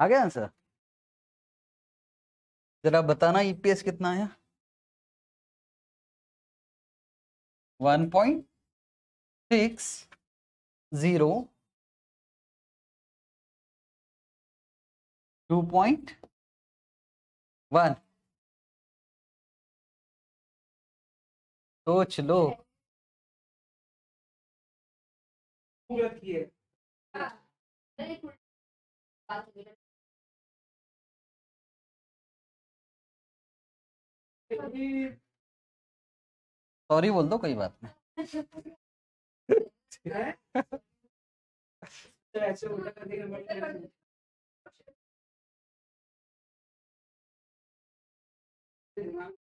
आ गया आंसर जरा बताना ईपीएस कितना आया? One point six zero two point one सोच लो। सॉरी बोल दो कोई बात नहीं। [LAUGHS]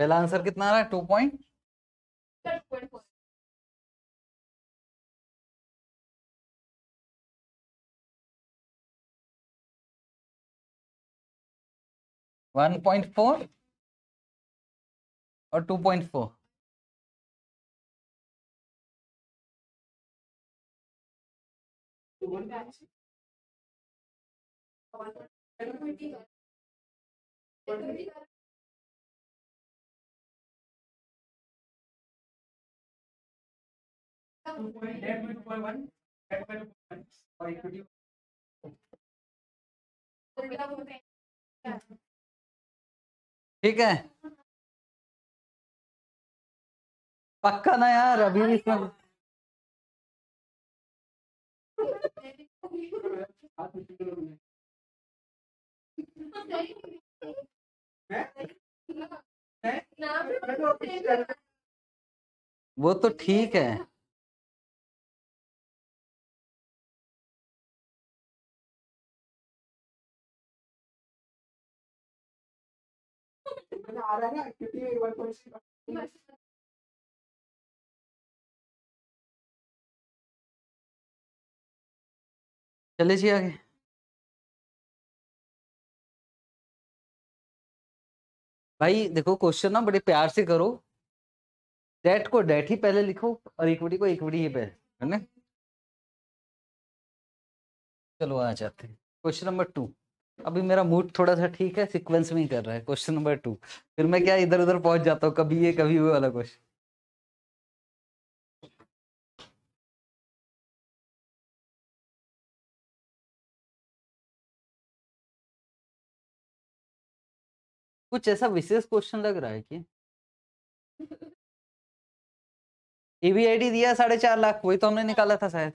पहला आंसर कितना आ रहा है? Two point one point four और टू पॉइंट फोर ठीक है। पक्का ना यार अभी भी इसमें वो तो ठीक है। आ रहा है ना चले जी आगे। भाई, देखो क्वेश्चन ना बड़े प्यार से करो। डेट को डेट ही पहले लिखो और इक्विटी को इक्विटी ही पहले है ना? चलो, आ जाते हैं। क्वेश्चन नंबर टू अभी मेरा मूड थोड़ा सा ठीक है सीक्वेंस में ही कर रहा है क्वेश्चन नंबर टू फिर मैं क्या इधर उधर पहुँच जाता हूँ कभी ये कभी वो वाला क्वेश्चन कुछ ऐसा विशेष क्वेश्चन लग रहा है कि ईवीआईडी [LAUGHS] दिया साढ़े चार लाख वही तो हमने निकाला था शायद.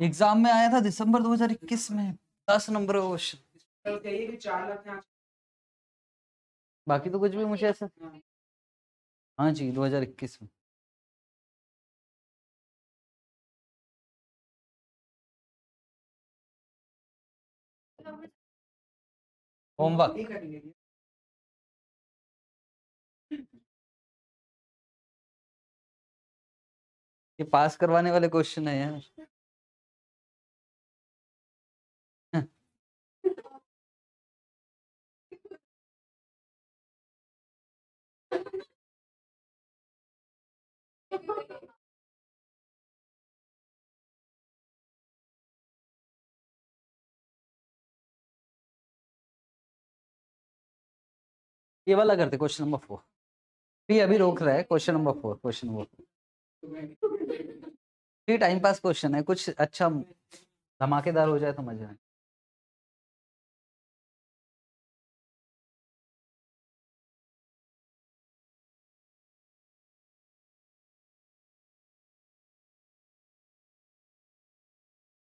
एग्ज़ाम में आया था दिसंबर 2021 में। दस नंबर का क्वेश्चन बाकी तो कुछ भी मुझे ऐसा हाँ जी 2021 में। होमवर्क ये पास करवाने वाले क्वेश्चन है यार। ये वाला करते क्वेश्चन नंबर फोर भी अभी रोक रहा है question number four question number four time pass question है, कुछ अच्छा धमाकेदार हो जाए तो मज़ा आए।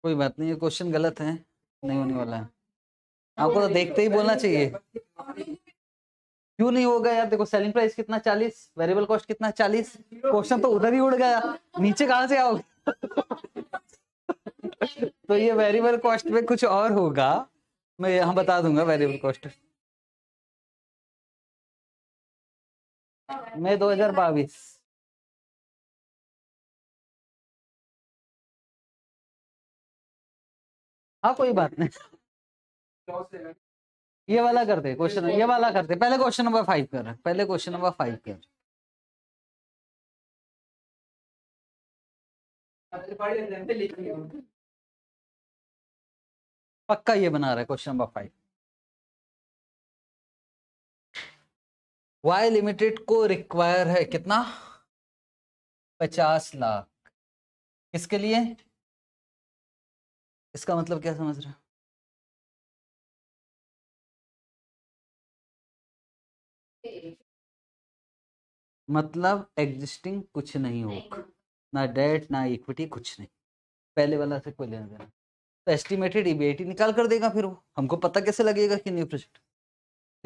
कोई बात नहीं ये क्वेश्चन गलत है नहीं होने वाला है। आपको तो देखते ही बोलना चाहिए। क्यों नहीं होगा यार? देखो सेलिंग प्राइस कितना चालीस वेरिएबल कॉस्ट कितना चालीस क्वेश्चन तो उधर ही उड़ गया। नीचे कहाँ से आओगे? तो ये वेरिएबल कॉस्ट में कुछ और होगा। मैं यहाँ बता दूँगा वेरिएबल कॉस्ट मैं दो हज़ार बाईस। हाँ कोई बात नहीं। ये वाला करते क्वेश्चन ये वाला करते पहले क्वेश्चन नंबर फाइव कर, पहले क्वेश्चन नंबर फाइव कर। पक्का ये बना रहा है question number five Y limited को रिक्वायर है कितना? पचास लाख। किसके लिए? इसका मतलब क्या समझ रहे मतलब एग्जिस्टिंग कुछ नहीं होगा। ना डेट ना इक्विटी कुछ नहीं। पहले वाला से कोई लेना देना। तो एस्टिमेटेड ईबीआईटी निकाल कर देगा फिर वो। हमको पता कैसे लगेगा कि new project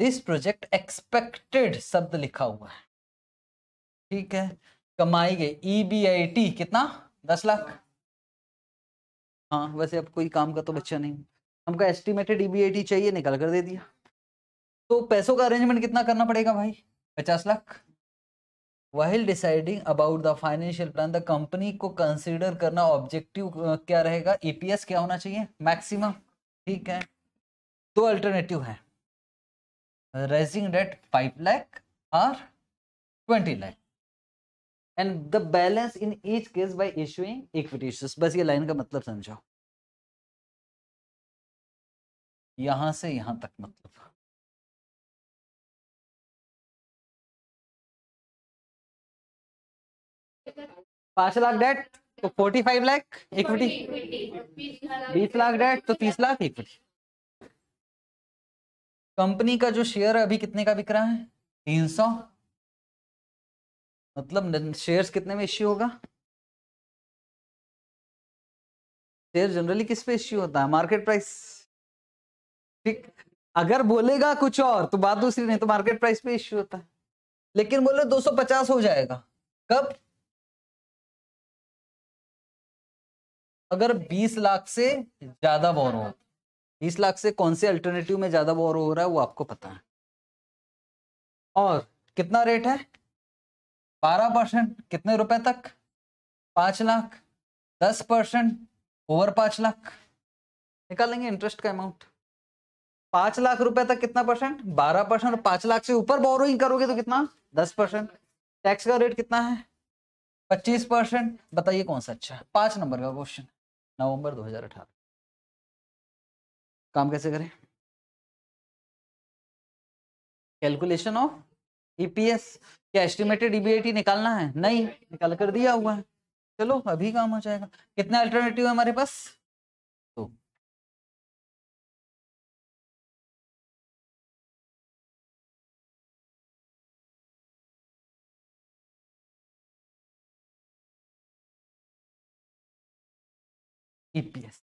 this project expected शब्द लिखा हुआ है। ठीक है? कमाई गई। ईबीआईटी कितना? दस लाख। हाँ वैसे अब कोई काम का तो बच्चा नहीं। हमको एस्टिमेटेड ईबीआईटी चाहिए, निकाल कर दे दिया। तो पैसों का अरेंजमेंट कितना करना पड़ेगा भाई? पचास lakh? While deciding about the financial plan the company को कंसिडर करना ऑब्जेक्टिव क्या रहेगा? ईपीएस क्या होना चाहिए? मैक्सिमम ठीक है। दो अल्टरनेटिव है। रेजिंग डेट फाइव लैख और twenty lakh and the balance in each case by issuing equity बस ये लाइन का मतलब समझाओ। यहाँ से यहाँ तक मतलब। पाँच लाख डेट तो फोर्टी फाइव लाख इक्विटी बीस लाख डेट तो तीस लाख इक्विटी कंपनी का जो शेयर अभी कितने का बिक रहा है? तीन सौ। मतलब शेयर्स कितने में इश्यू होगा? शेयर जनरली किस पे इश्यू होता है? Market price. ठीक, अगर बोलेगा कुछ और तो बात दूसरी, नहीं तो मार्केट प्राइस पे इश्यू होता है। लेकिन बोले 250 हो जाएगा। कब? अगर 20 लाख से ज़्यादा बोर हो। 20 लाख से कौन से अल्टरनेटिव में ज़्यादा बोर हो रहा है, वो आपको पता है। और कितना रेट है? 12 परसेंट कितने रुपए तक? पाँच लाख 10 परसेंट ओवर पाँच लाख। निकालेंगे इंटरेस्ट का अमाउंट पाँच लाख रुपए तक कितना परसेंट बारह परसेंट पाँच लाख से ऊपर बोरोइंग करोगे तो कितना? दस परसेंट टैक्स का रेट कितना है? पच्चीस परसेंट बताइए कौन सा अच्छा है? पाँच नंबर का क्वेश्चन नवंबर 2018 काम कैसे करें? कैलकुलेशन ऑफ़ ईपीएस क्या एस्टिमेटेड ईबीआईटी निकालना है? नहीं, निकाल कर दिया हुआ है। चलो, अभी काम हो जाएगा। कितने अल्टरनेटिव है हमारे पास? तो EPS.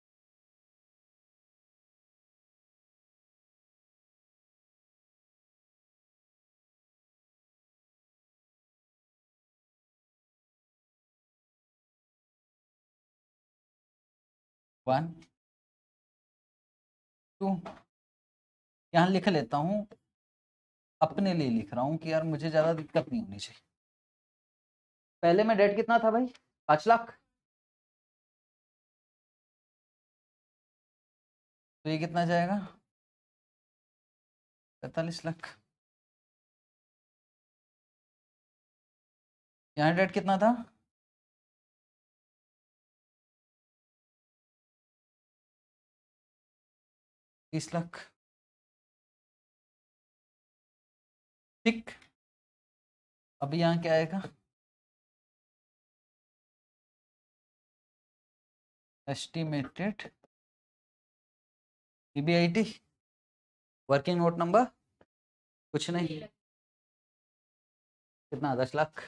वन टू यहाँ लिख लेता हूँ, अपने लिए लिख रहा हूँ कि यार मुझे ज़्यादा दिक्कत नहीं होनी चाहिए। पहले में डेट कितना था भाई? पाँच लाख? तो ये कितना जाएगा? पैतालीस लाख। यहाँ डेट कितना था? तीस लाख ठीक। अभी यहाँ क्या आएगा? Estimated EBIT working note number कुछ नहीं। कितना? दस लाख।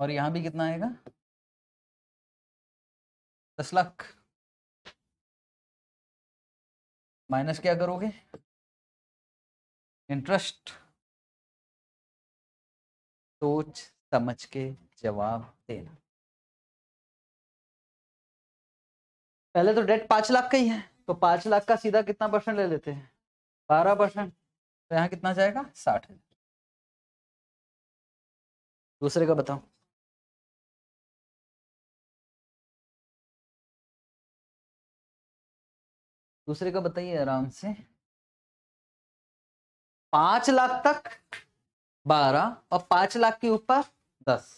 और यहाँ भी कितना आएगा? दस लाख। माइनस क्या करोगे? इंटरेस्ट। सोच समझ के जवाब देना। पहले तो डेट पाँच लाख का ही है तो पाँच लाख का सीधा कितना परसेंट ले लेते हैं? बारह परसेंट तो यहाँ कितना जाएगा? साठ हज़ार। दूसरे का बताओ। दूसरे का बताइए आराम से। पाँच लाख तक बारह और पाँच लाख के ऊपर दस।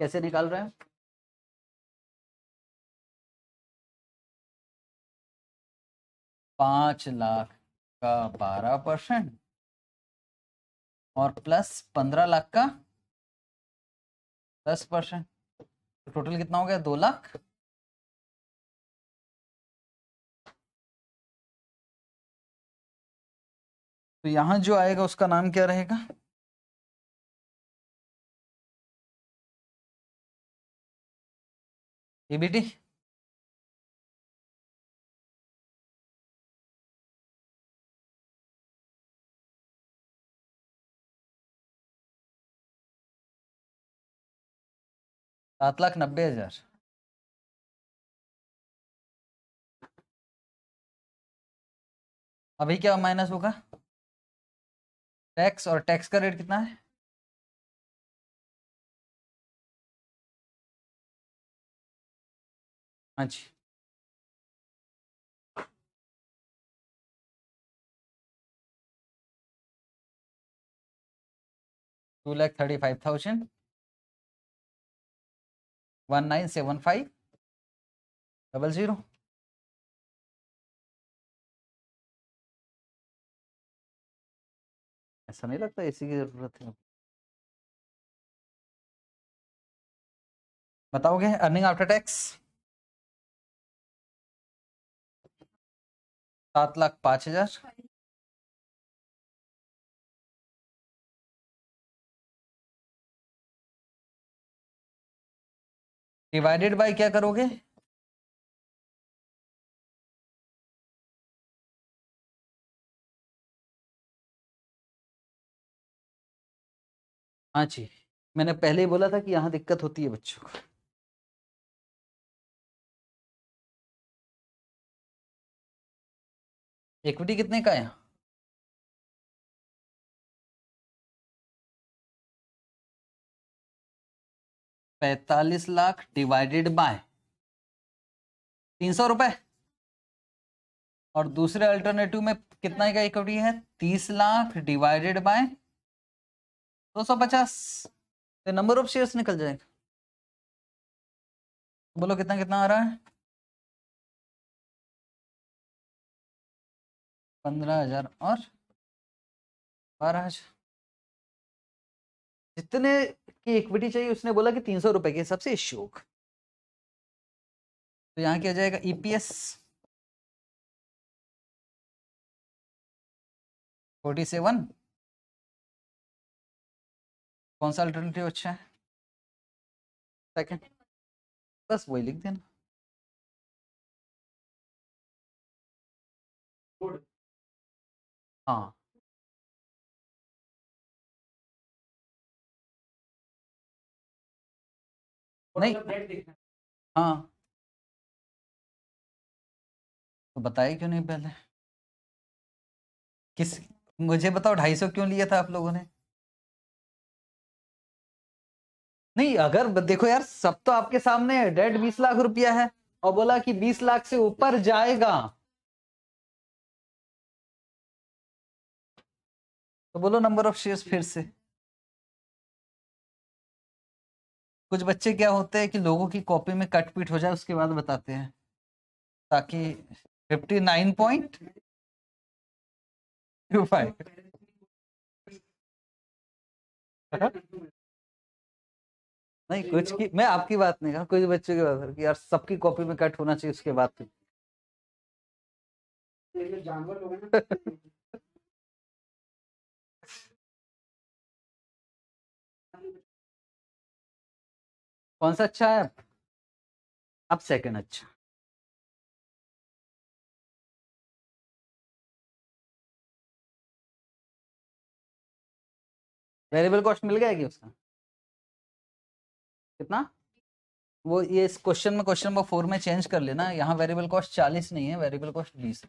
कैसे निकाल रहे हैं? पाँच लाख का बारह परसेंट और प्लस पंद्रह लाख का दस परसेंट। तो टोटल कितना हो गया? दो लाख। तो यहाँ जो आएगा उसका नाम क्या रहेगा? ईबीटी सात लाख नब्बे हज़ार। अभी क्या माइनस होगा? टैक्स और टैक्स का रेट कितना है? हाँ जी। Two lakh thirty five thousand. One nine seven five. Double zero. ऐसा नहीं लगता इसी की ज़रूरत है। बताओगे, अर्निंग आफ्टर टैक्स? सात लाख पाँच हज़ार। डिवाइडेड बाय क्या करोगे? हाँ जी, मैंने पहले ही बोला था कि यहाँ दिक्कत होती है बच्चों को। इक्विटी कितने का है पैतालीस लाख डिवाइडेड बाय तीन सौ रुपए। और दूसरे अल्टरनेटिव में कितना का इक्विटी है? तीस लाख डिवाइडेड बाय दो सौ पचास। तो नंबर ऑफ़ शेयर्स निकल जाएगा। बोलो कितना कितना आ रहा है? पंद्रह हज़ार और बारह हज़ार। जितने की इक्विटी चाहिए, उसने बोला कि तीन सौ रुपए के हिसाब से इश्यू तो यहाँ क्या जाएगा? EPS forty seven. कौन सा अल्टरनेटिव अच्छा है? सेकंड बस वही लिख देना। हाँ। नहीं। हाँ। तो बताइए क्यों नहीं पहले? किस मुझे बताओ ढाई सौ क्यों लिया था आप लोगों ने? नहीं, अगर देखो यार, सब तो आपके सामने डेट बीस लाख रुपया है। और बोला कि बीस लाख से ऊपर जाएगा। तो बोलो नंबर ऑफ़ शेयर्स फिर से। कुछ बच्चे क्या होते हैं कि लोगों की कॉपी में कट पीट हो जाए, उसके बाद बताते हैं। ताकि fifty nine point two five नहीं कुछ की मैं आपकी बात नहीं कहा कुछ बच्चों की बात कर यार सबकी कॉपी में कट होना चाहिए उसके बाद जानवर लोग [LAUGHS] कौन सा अच्छा है? अब सेकंड अच्छा। वेरिएबल कॉस्ट मिल गया कि उसका? कितना? वो ये इस क्वेश्चन में क्वेश्चन नंबर फोर में चेंज कर लेना, यहाँ वेरिएबल कॉस्ट चालीस नहीं है वेरिएबल कॉस्ट बीस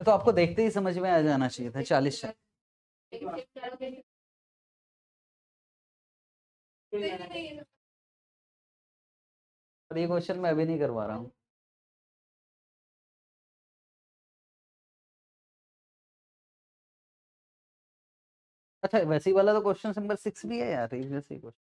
तो आपको देखते ही समझ में आ जाना चाहिए था, चालीस और ये क्वेश्चन मैं अभी नहीं करवा रहा हूँ। अच्छा वैसे ही वाला तो क्वेश्चन नंबर सिक्स भी है यार, एक जैसे ही क्वेश्चन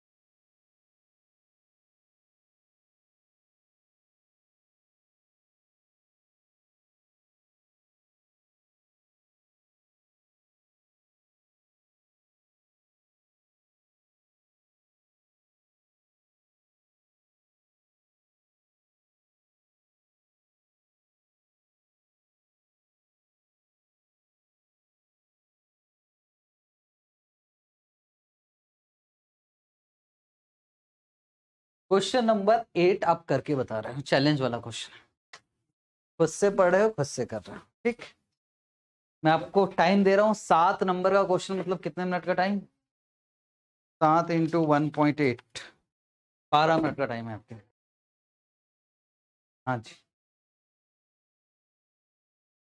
क्वेश्चन नंबर एट आप करके बता रहे हो चैलेंज वाला क्वेश्चन। खुद से पढ़ रहे हो, खुद से कर रहे हो, ठीक? मैं आपको टाइम दे रहा हूँ, सात नंबर का क्वेश्चन मतलब कितने मिनट का टाइम सात इंटू वन पॉइंट एट बारह मिनट का टाइम है आपके। हाँ जी।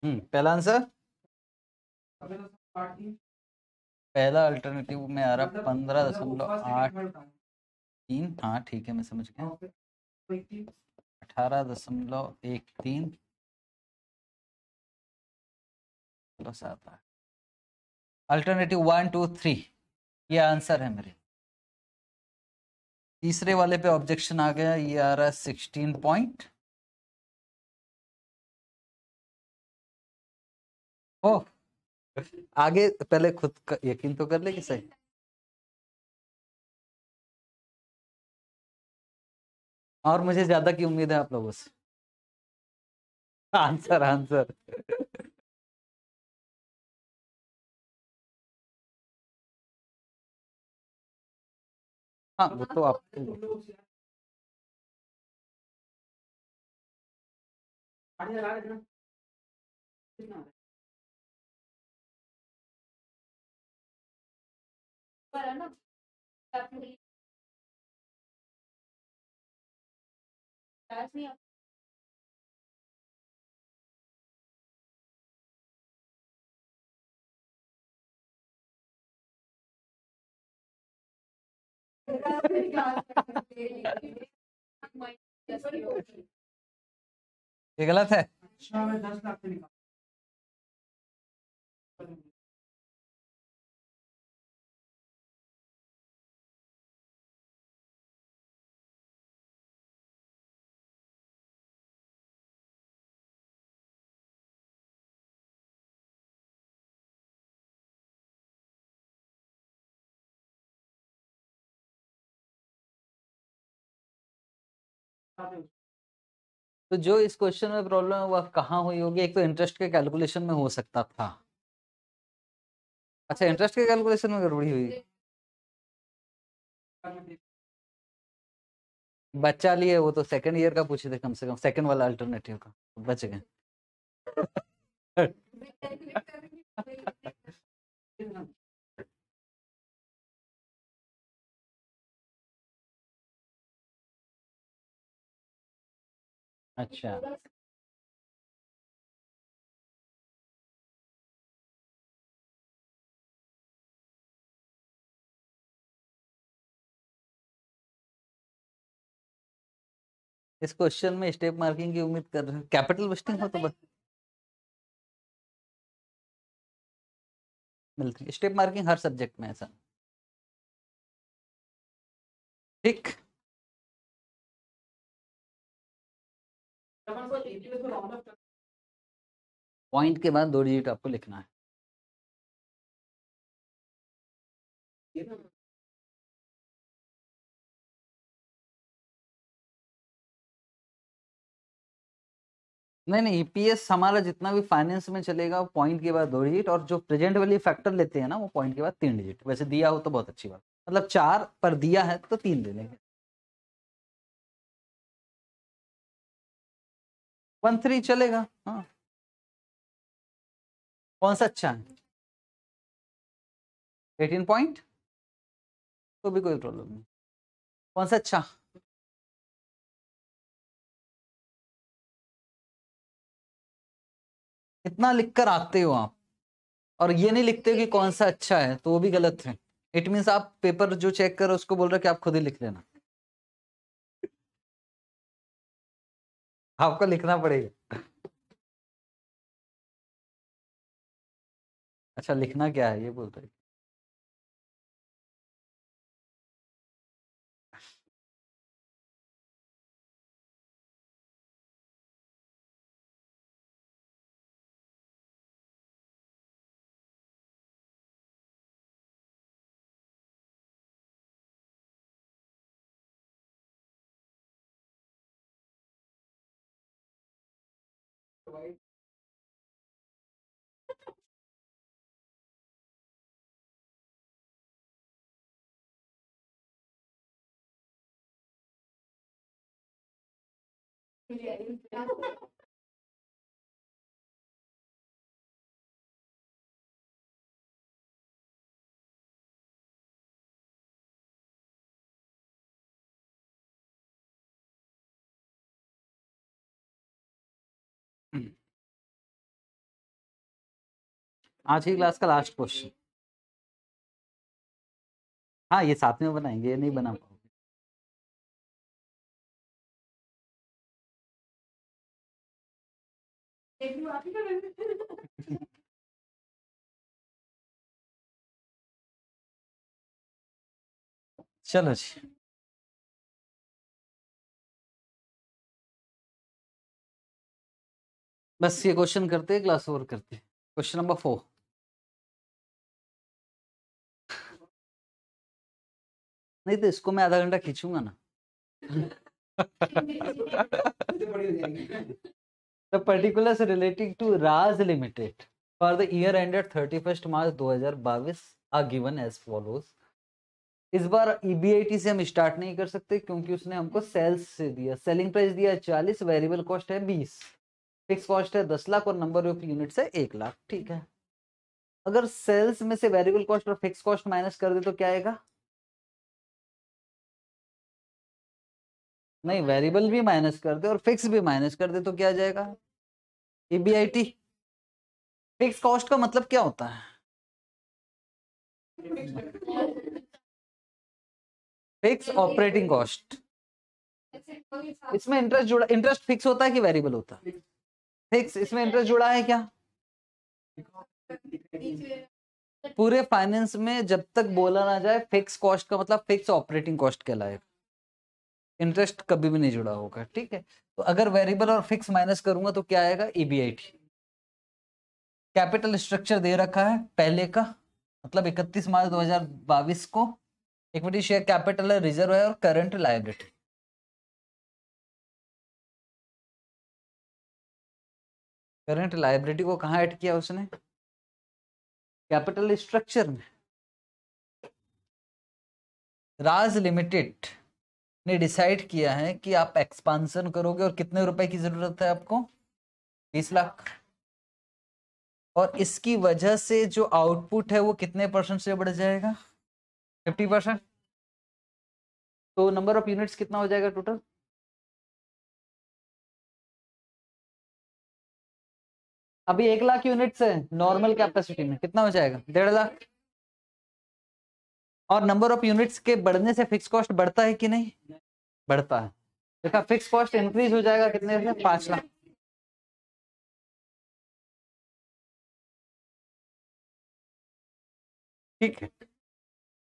हम्म पहला आंसर पहला अल्टरनेटिव में आ रहा, पंद्रह दशमलव आठ। तीन हाँ ठीक है मैं समझ गया। अठारह दशमलव एक तीन। प्लस आता है अल्टरनेटिव वन टू थ्री ये आंसर है मेरे। तीसरे वाले पे ऑब्जेक्शन आ गया ये आ रहा है सिक्सटीन पॉइंट ओ आगे पहले खुद का यकीन तो कर ले कि सही? और मुझे ज़्यादा की उम्मीद है आप लोगों से। Answer answer. हाँ वो तो आप [LAUGHS] ये गलत है? तो जो इस क्वेश्चन में प्रॉब्लम है वह कहाँ हुई होगी? एक तो इंटरेस्ट के कैलकुलेशन में हो सकता था। अच्छा इंटरेस्ट के कैलकुलेशन में गड़बड़ी हुई। बच्चा लिए वो तो सेकंड ईयर का पूछे थे कम से कम। सेकंड वाला अल्टरनेटिव का। बच गए। [LAUGHS] [LAUGHS] [LAUGHS] अच्छा। इस क्वेश्चन में स्टेप मार्किंग की उम्मीद कर रहे हैं? कैपिटल वेस्टिंग हो तो बस। मिलती है। स्टेप मार्किंग हर सब्जेक्ट में ऐसा। ठीक। पॉइंट के बाद दो डिजिट आपको लिखना है। नहीं नहीं ईपीएस हमारा जितना भी फाइनेंस में चलेगा वो पॉइंट के बाद दो डिजिट और जो प्रेजेंट वाली फैक्टर लेते हैं ना वो पॉइंट के बाद तीन डिजिट वैसे दिया हो तो बहुत अच्छी बात। मतलब चार पर दिया है तो तीन ले लेंगे वन थ्री चलेगा हाँ। कौन सा अच्छा है एटीन पॉइंट? तो भी कोई प्रॉब्लम नहीं। कौन सा अच्छा इतना लिखकर आते हो आप। और ये नहीं लिखते कि कौन सा अच्छा है तो वो भी गलत है। इट मीन्स आप पेपर जो चेक करो उसको बोल रहे कि आप खुद ही लिख लेना। आपको लिखना पड़ेगा। अच्छा लिखना क्या है? ये बोल रहे आज की क्लास का लास्ट क्वेश्चन हाँ ये साथ में बनाएँगे ये नहीं बना पाओगे। [LAUGHS] चलो जी। बस ये क्वेश्चन करते हैं क्लास ओवर करते हैं। क्वेश्चन नंबर फोर नहीं तो इसको मैं आधा घंटा खींचूँगा ना। [LAUGHS] The particulars relating to Raz Limited. For the year ended 31st March 2022 are given as follows. इस बार EBIT से हम स्टार्ट नहीं कर सकते क्योंकि उसने हमको सेल्स से दिया। सेलिंग प्राइस दिया है चालीस वेरिएबल कॉस्ट है बीस। फिक्स कॉस्ट है दस लाख और नंबर ऑफ़ यूनिट है एक लाख, ठीक है। अगर सेल्स में से वेरिएबल कॉस्ट और फिक्स कॉस्ट माइनस कर दे तो क्या आएगा? नहीं वेरिएबल भी माइनस कर दे और फिक्स भी माइनस कर दे तो क्या जाएगा? ईबीआईटी फिक्स कॉस्ट का मतलब क्या होता है? फिक्स ऑपरेटिंग कॉस्ट इसमें इंटरेस्ट जुड़ा इंटरेस्ट फिक्स होता है कि वेरिएबल होता है? फिक्स इसमें इंटरेस्ट जुड़ा है क्या? पूरे फाइनेंस में जब तक बोला ना जाए फिक्स कॉस्ट का मतलब फिक्स ऑपरेटिंग कॉस्ट कहलाएगा। इंटरेस्ट कभी भी नहीं जुड़ा होगा, ठीक है? तो अगर वेरिएबल और फिक्स माइनस करूँगा तो क्या आएगा? ईबीआईटी कैपिटल स्ट्रक्चर दे रखा है, पहले का मतलब 31 मार्च 2022 को, इक्विटी शेयर कैपिटल है, रिज़र्व है और करंट लायबिलिटी। करंट लायबिलिटी को कहाँ ऐड किया उसने? कैपिटल स्ट्रक्चर में। राज लिमिटेड ने डिसाइड किया है कि आप एक्सपांसन करोगे और कितने रुपए की ज़रूरत है आपको? बीस लाख। और इसकी वजह से जो आउटपुट है वो कितने परसेंट से बढ़ जाएगा? Fifty percent. तो नंबर ऑफ़ यूनिट्स कितना हो जाएगा टोटल? अभी एक लाख यूनिट्स है, नॉर्मल कैपेसिटी में। कितना हो जाएगा? डेढ़ लाख। और नंबर ऑफ़ यूनिट्स के बढ़ने से फिक्स कॉस्ट बढ़ता है कि नहीं? बढ़ता है। देखा फिक्स कॉस्ट इंक्रीज हो जाएगा कितने से? पाँच लाख। ठीक है।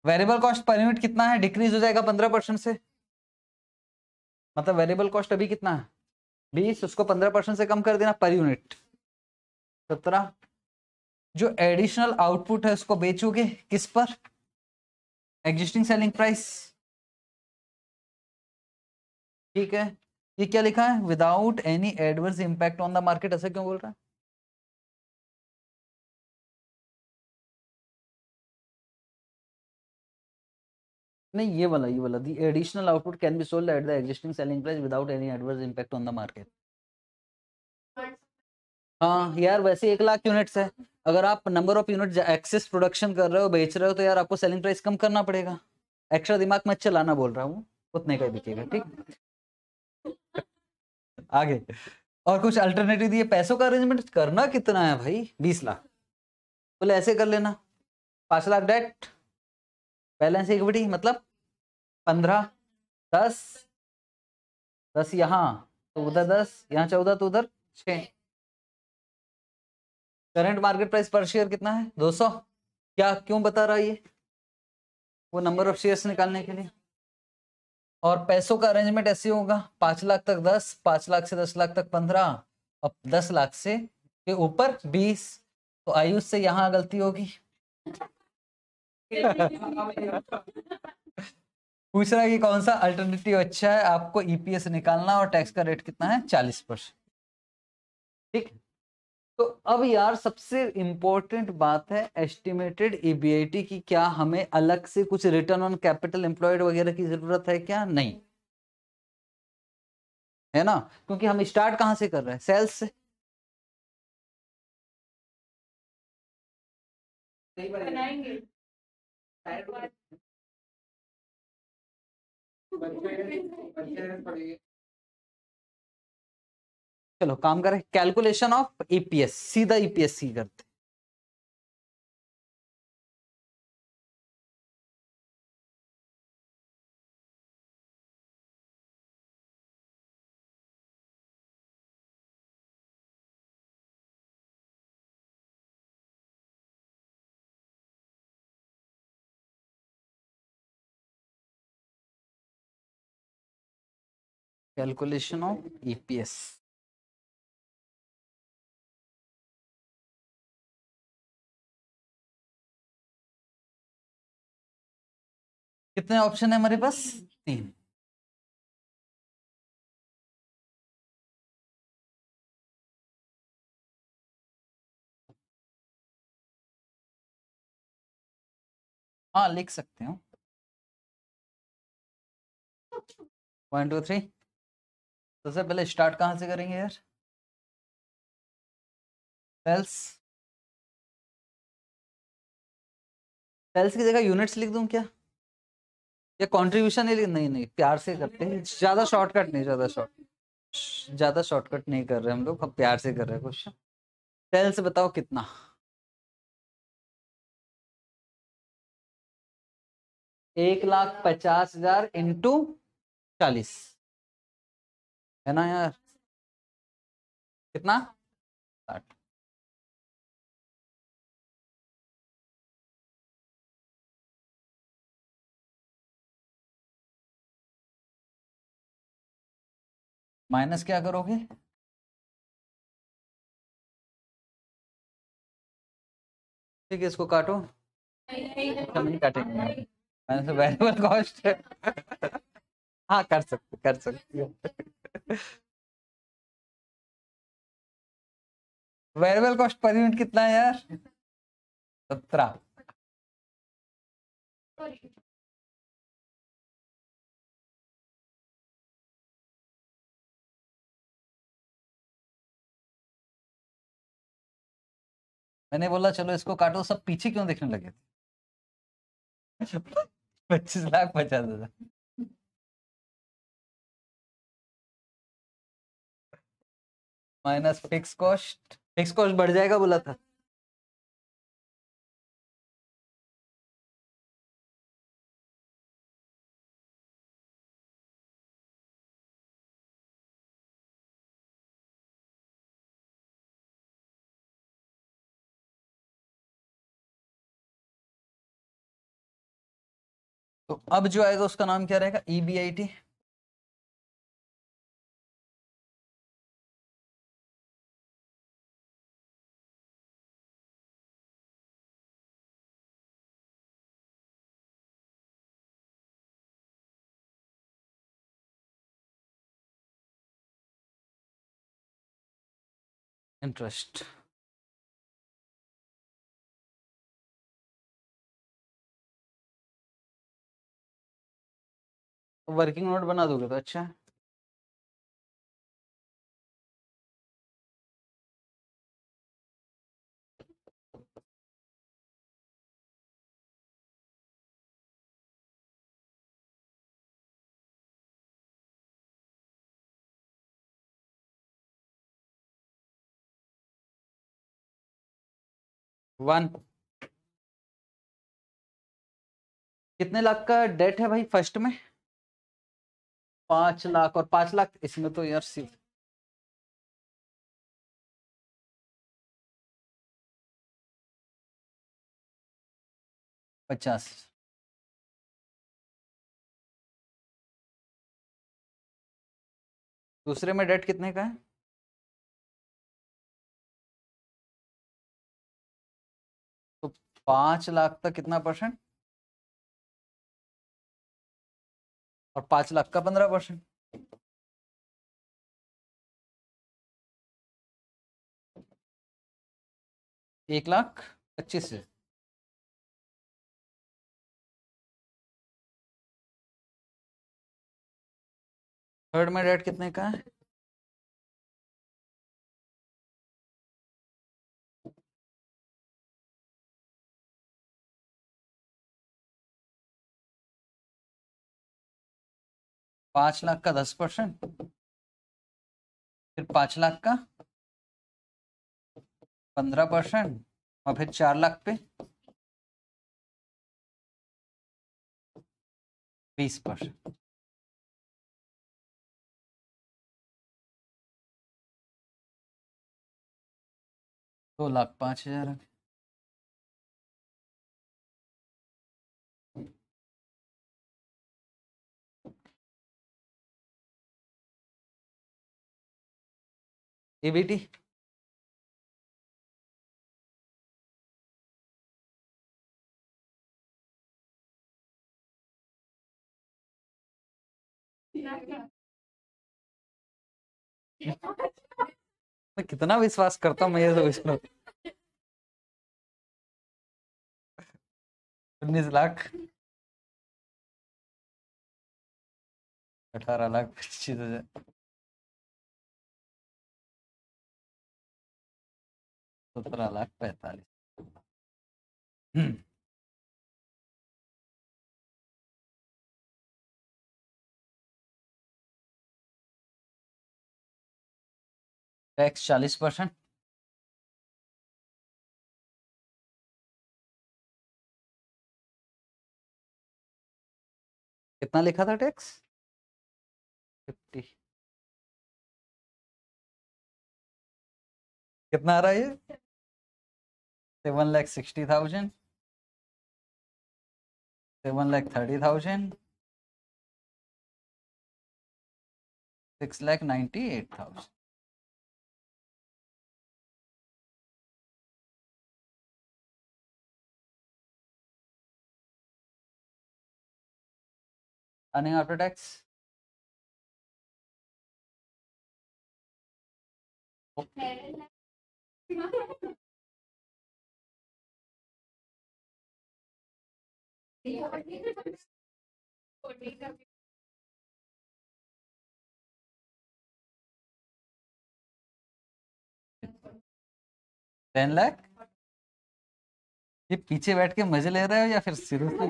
वेरिएबल कॉस्ट पर यूनिट कितना है? डिक्रीज हो जाएगा पंद्रह परसेंट से। मतलब वेरिएबल कॉस्ट अभी कितना है? बीस, उसको पंद्रह परसेंट से कम कर देना पर यूनिट सत्रह। जो एडिशनल आउटपुट है, उसको बेचोगे किस पर? एग्जिस्टिंग सेलिंग प्राइस ठीक है? ये क्या लिखा है? Without any adverse impact on the market ऐसा क्यों बोल रहा है? नहीं, ये वाला ये वाला the additional output can be sold at the existing selling price without any adverse impact on the market हाँ यार वैसे एक लाख यूनिट्स है। अगर आप number of unit excess production कर रहे हो, बेच रहे हो तो यार आपको सेलिंग प्राइस कम करना पड़ेगा। एक्स्ट्रा दिमाग मत चलाना बोल रहा हूँ। उतने का बिकेगा ठीक? आगे। और कुछ अल्टरनेटिव दिए। पैसों का अरेंजमेंट करना कितना है भाई? बीस लाख। बोले, ऐसे कर लेना। पाँच लाख डेट बैलेंस इक्विटी मतलब पंद्रह, दस दस यहाँ तो उधर दस, यहाँ चौदह तो उधर छः। Current market price per share कितना है? 200 क्या, क्यों बता रहा है ये? वो नंबर ऑफ़ शेयर्स निकालने के लिए। और पैसों का अरेंजमेंट ऐसे होगा, पाँच लाख तक दस, पाँच लाख से दस लाख तक पंद्रह और दस लाख से के ऊपर बीस। तो आयुष से यहाँ गलती होगी। पूछ रहा है कि कौन सा अल्टरनेटिव अच्छा है? आपको ईपीएस निकालना और टैक्स का रेट कितना है? चालीस परसेंट। ठीक? तो अब यार सबसे इंपॉर्टेंट बात है एस्टिमेटेड ईबीआईटी की क्या हमें अलग से कुछ रिटर्न ऑन कैपिटल एम्प्लॉयड वगैरह की ज़रूरत है क्या? नहीं। है ना? क्योंकि हम स्टार्ट कहाँ से कर रहे हैं? सेल्स से। बनाएँगे। चलो काम करें कैलकुलेशन ऑफ़ ईपीएस सीधा ईपीएस सी करते कैलकुलेशन ऑफ़ ईपीएस कितने ऑप्शन है हमारे पास? तीन। हाँ लिख सकते हो। वन टू थ्री सबसे पहले स्टार्ट कहाँ से करेंगे यार? सेल्स सेल्स की जगह यूनिट्स लिख दूँ क्या? या कंट्रीब्यूशन नहीं नहीं नहीं प्यार से करते हैं। ज़्यादा शॉर्टकट नहीं ज़्यादा शॉर्ट ज़्यादा शॉर्टकट नहीं कर रहे हम लोग हम प्यार से कर रहे हैं क्वेश्चन सेल्स बताओ कितना। एक लाख पचास हज़ार इंटू चालीस। है ना यार? कितना? माइनस क्या करोगे? ठीक है, इसको काटो। नहीं काटेंगे। माइनस वेरिएबल कॉस्ट हाँ। कर सकते कर सकते वेरिएबल कॉस्ट पर यूनिट कितना है यार? सत्रह। मैंने बोला, चलो इसको काटो। सब पीछे क्यों देखने लगे थे? पच्चीस लाख पचास हज़ार। Minus fix cost. Fix cost बढ़ जाएगा बोला था। तो अब जो आएगा उसका नाम क्या रहेगा? E B I T working note बना दोगे तो अच्छा वन। कितने लाख का डेट है भाई फ़र्स्ट में? पाँच लाख और पाँच लाख इसमें तो यार सिर्फ़ पचास। दूसरे में डेट कितने का है? तो पाँच लाख तक कितना परसेंट? और पाँच लाख का पंद्रह परसेंट। एक लाख पच्चीस से थर्ड में रेट कितने का है? पाँच लाख का दस परसेंट, फिर पाँच लाख का पंद्रह परसेंट और फिर चार लाख पे बीस परसेंट। दो लाख पाँच हज़ार ईबीटी मैं कितना विश्वास करता हूँ मैं ये उन्नीस लाख। अठारह लाख पच्चीस हज़ार। सत्रह लाख पैंतालीस हम्म। टैक्स चालीस परसेंट। कितना लिखा था टैक्स? फिफ्टी। कितना आ रहा है ये? say 1 lakh 60,000, say 1 lakh 30,000, 6 lakh 98,000. earning after tax okay. Ten lakh? ये पीछे बैठ के मज़े ले रहे हो या फिर सीरियसली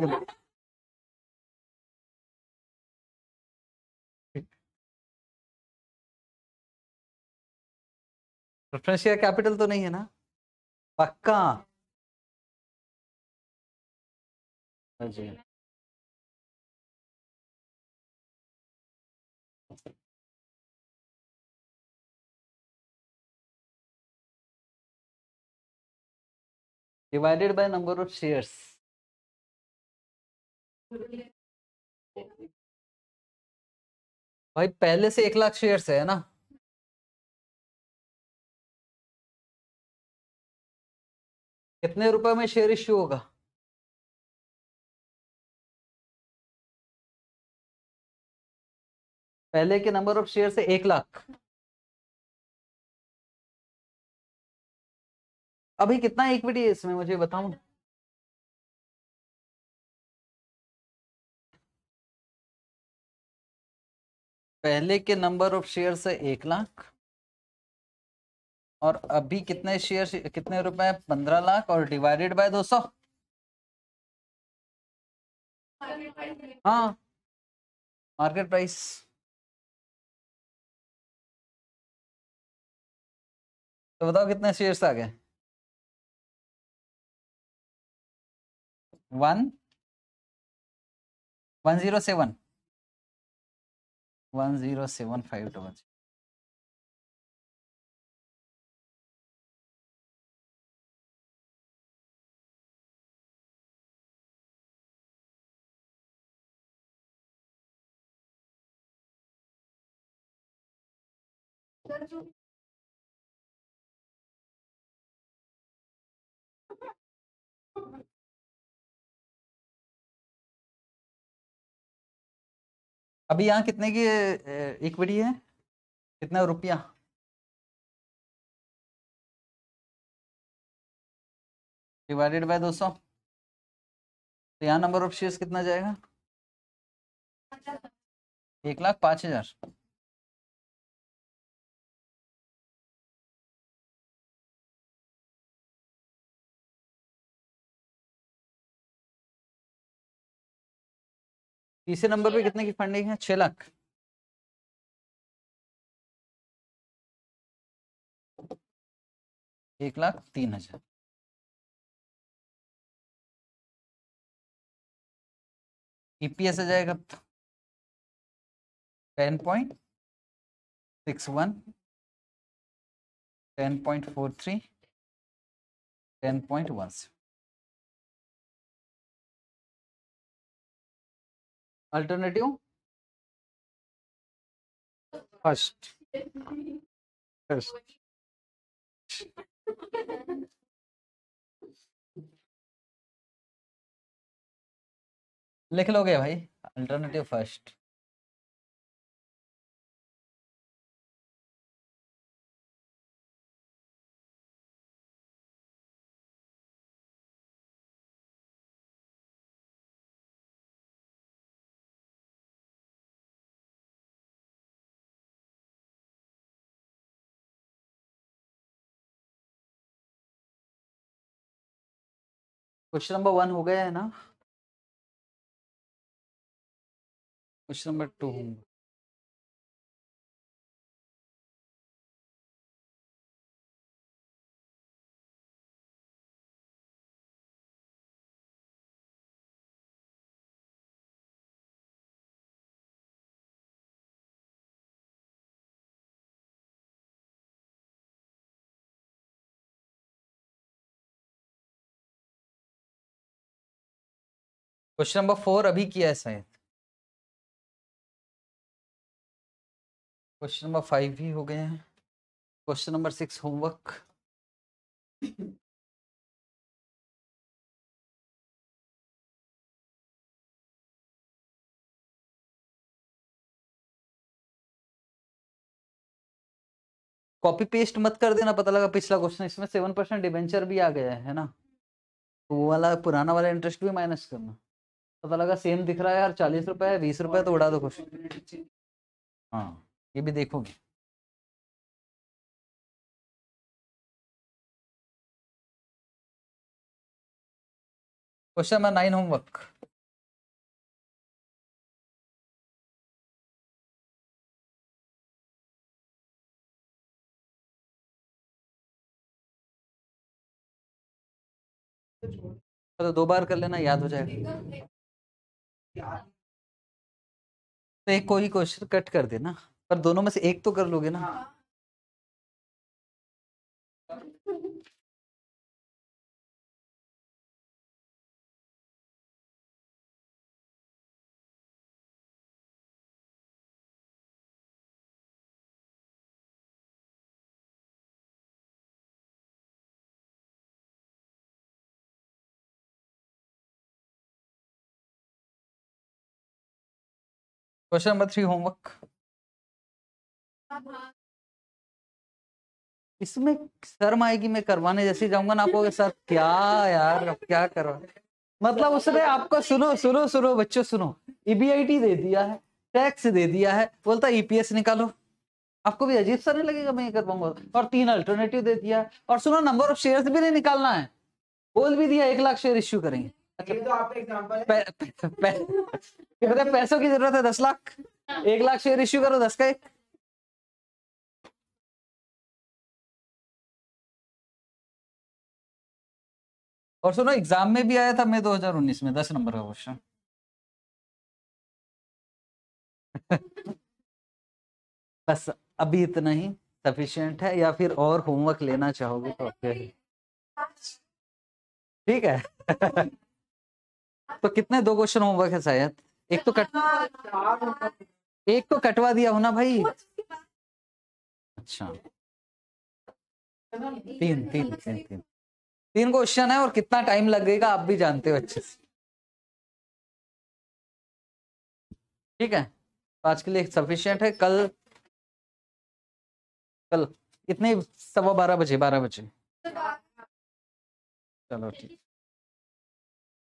प्रेफरेंस शेयर कैपिटल तो नहीं है ना? पक्का? जी। divided by number of shares. भाई, पहले से एक लाख शेयर्स है ना? कितने रुपए में शेयर इश्यू होगा? पहले के नंबर ऑफ़ शेयर से एक लाख। अभी कितना इक्विटी है इसमें, मुझे बताओ। पहले के नंबर ऑफ़ शेयर से एक लाख। और अभी कितने शेयर कितने रुपए पंद्रह लाख और डिवाइडेड बाय दो सौ। हाँ। मार्केट प्राइस तो बताओ कितने शेयर्स आ गए one? One zero seven. One zero seven five double अभी यहाँ कितने की इक्विटी है? कितना रुपया? डिवाइडेड बाय दो सौ। तो यहाँ नंबर ऑफ़ शेयर्स कितना जाएगा? एक लाख पाँच हज़ार। तीसरे नंबर पे कितने की फंडिंग है? छह लाख। एक लाख तीन हज़ार। ईपीएस आ जाएगा। Ten point six one. Ten point four three. Ten point one seven. Alternative first लिख लोगे भाई? Alternative first question number one हो गया है ना? क्वेश्चन नंबर टू होंगे। क्वेश्चन नंबर फोर अभी किया है शायद क्वेश्चन नंबर फाइव भी हो गए हैं. Question number six homework copy paste मत कर देना, पता लगा पिछला क्वेश्चन इसमें सेवन परसेंट डिवेंचर भी आ गया है ना? तो वो वाला पुराना वाला इंटरेस्ट भी माइनस करना। पता लगा सेम दिख रहा है यार चालीस रुपए है बीस रुपए तो उड़ा दो कुछ। हाँ। ये भी देखोगे। क्वेश्चन नंबर नाइन होमवर्क तो दो बार कर लेना याद हो जाएगा। तो एक कोई क्वेश्चन कट कर देना, पर दोनों में से एक तो कर लोगे ना। क्वेश्चन नंबर थ्री होमवर्क इसमें शर्म आएगी, मैं करवाने जैसे जाऊँगा ना आपको सर, क्या यार, अब क्या करवा मतलब उसने आपको सुनो सुनो सुनो, बच्चों, सुनो। ईबीआईटी दे दिया है टैक्स दे दिया है, बोलता ईपीएस निकालो। आपको भी अजीब सा नहीं लगेगा मैं ये कर पाऊँगा और तीन अल्टरनेटिव दे दिया। और सुनो नंबर ऑफ़ शेयर्स भी नहीं निकालना है। बोल भी दिया, एक लाख शेयर इश्यू करेंगे। ये तो आपका एग्जांपल है। पैसों की ज़रूरत है दस लाख। एक लाख शेयर इश्यू करो दस का एक। और सुनो एग्ज़ाम में भी आया था मैं 2019 में दस नंबर का क्वेश्चन [LAUGHS] बस अभी इतना ही। सफिशियंट है या फिर और होमवर्क लेना चाहोगे तो [LAUGHS] ठीक है। [LAUGHS] तो कितने दो क्वेश्चन होमवर्क है शायद? एक तो कट एक तो कटवा दिया हो ना भाई। अच्छा। तीन तीन तीन तीन। तीन क्वेश्चन है और कितना टाइम लगेगा आप भी जानते हो अच्छे से। ठीक है? तो आज के लिए सफिशियंट है। कल कल कितने सवा बारह बजे बारह बजे। चलो ठीक।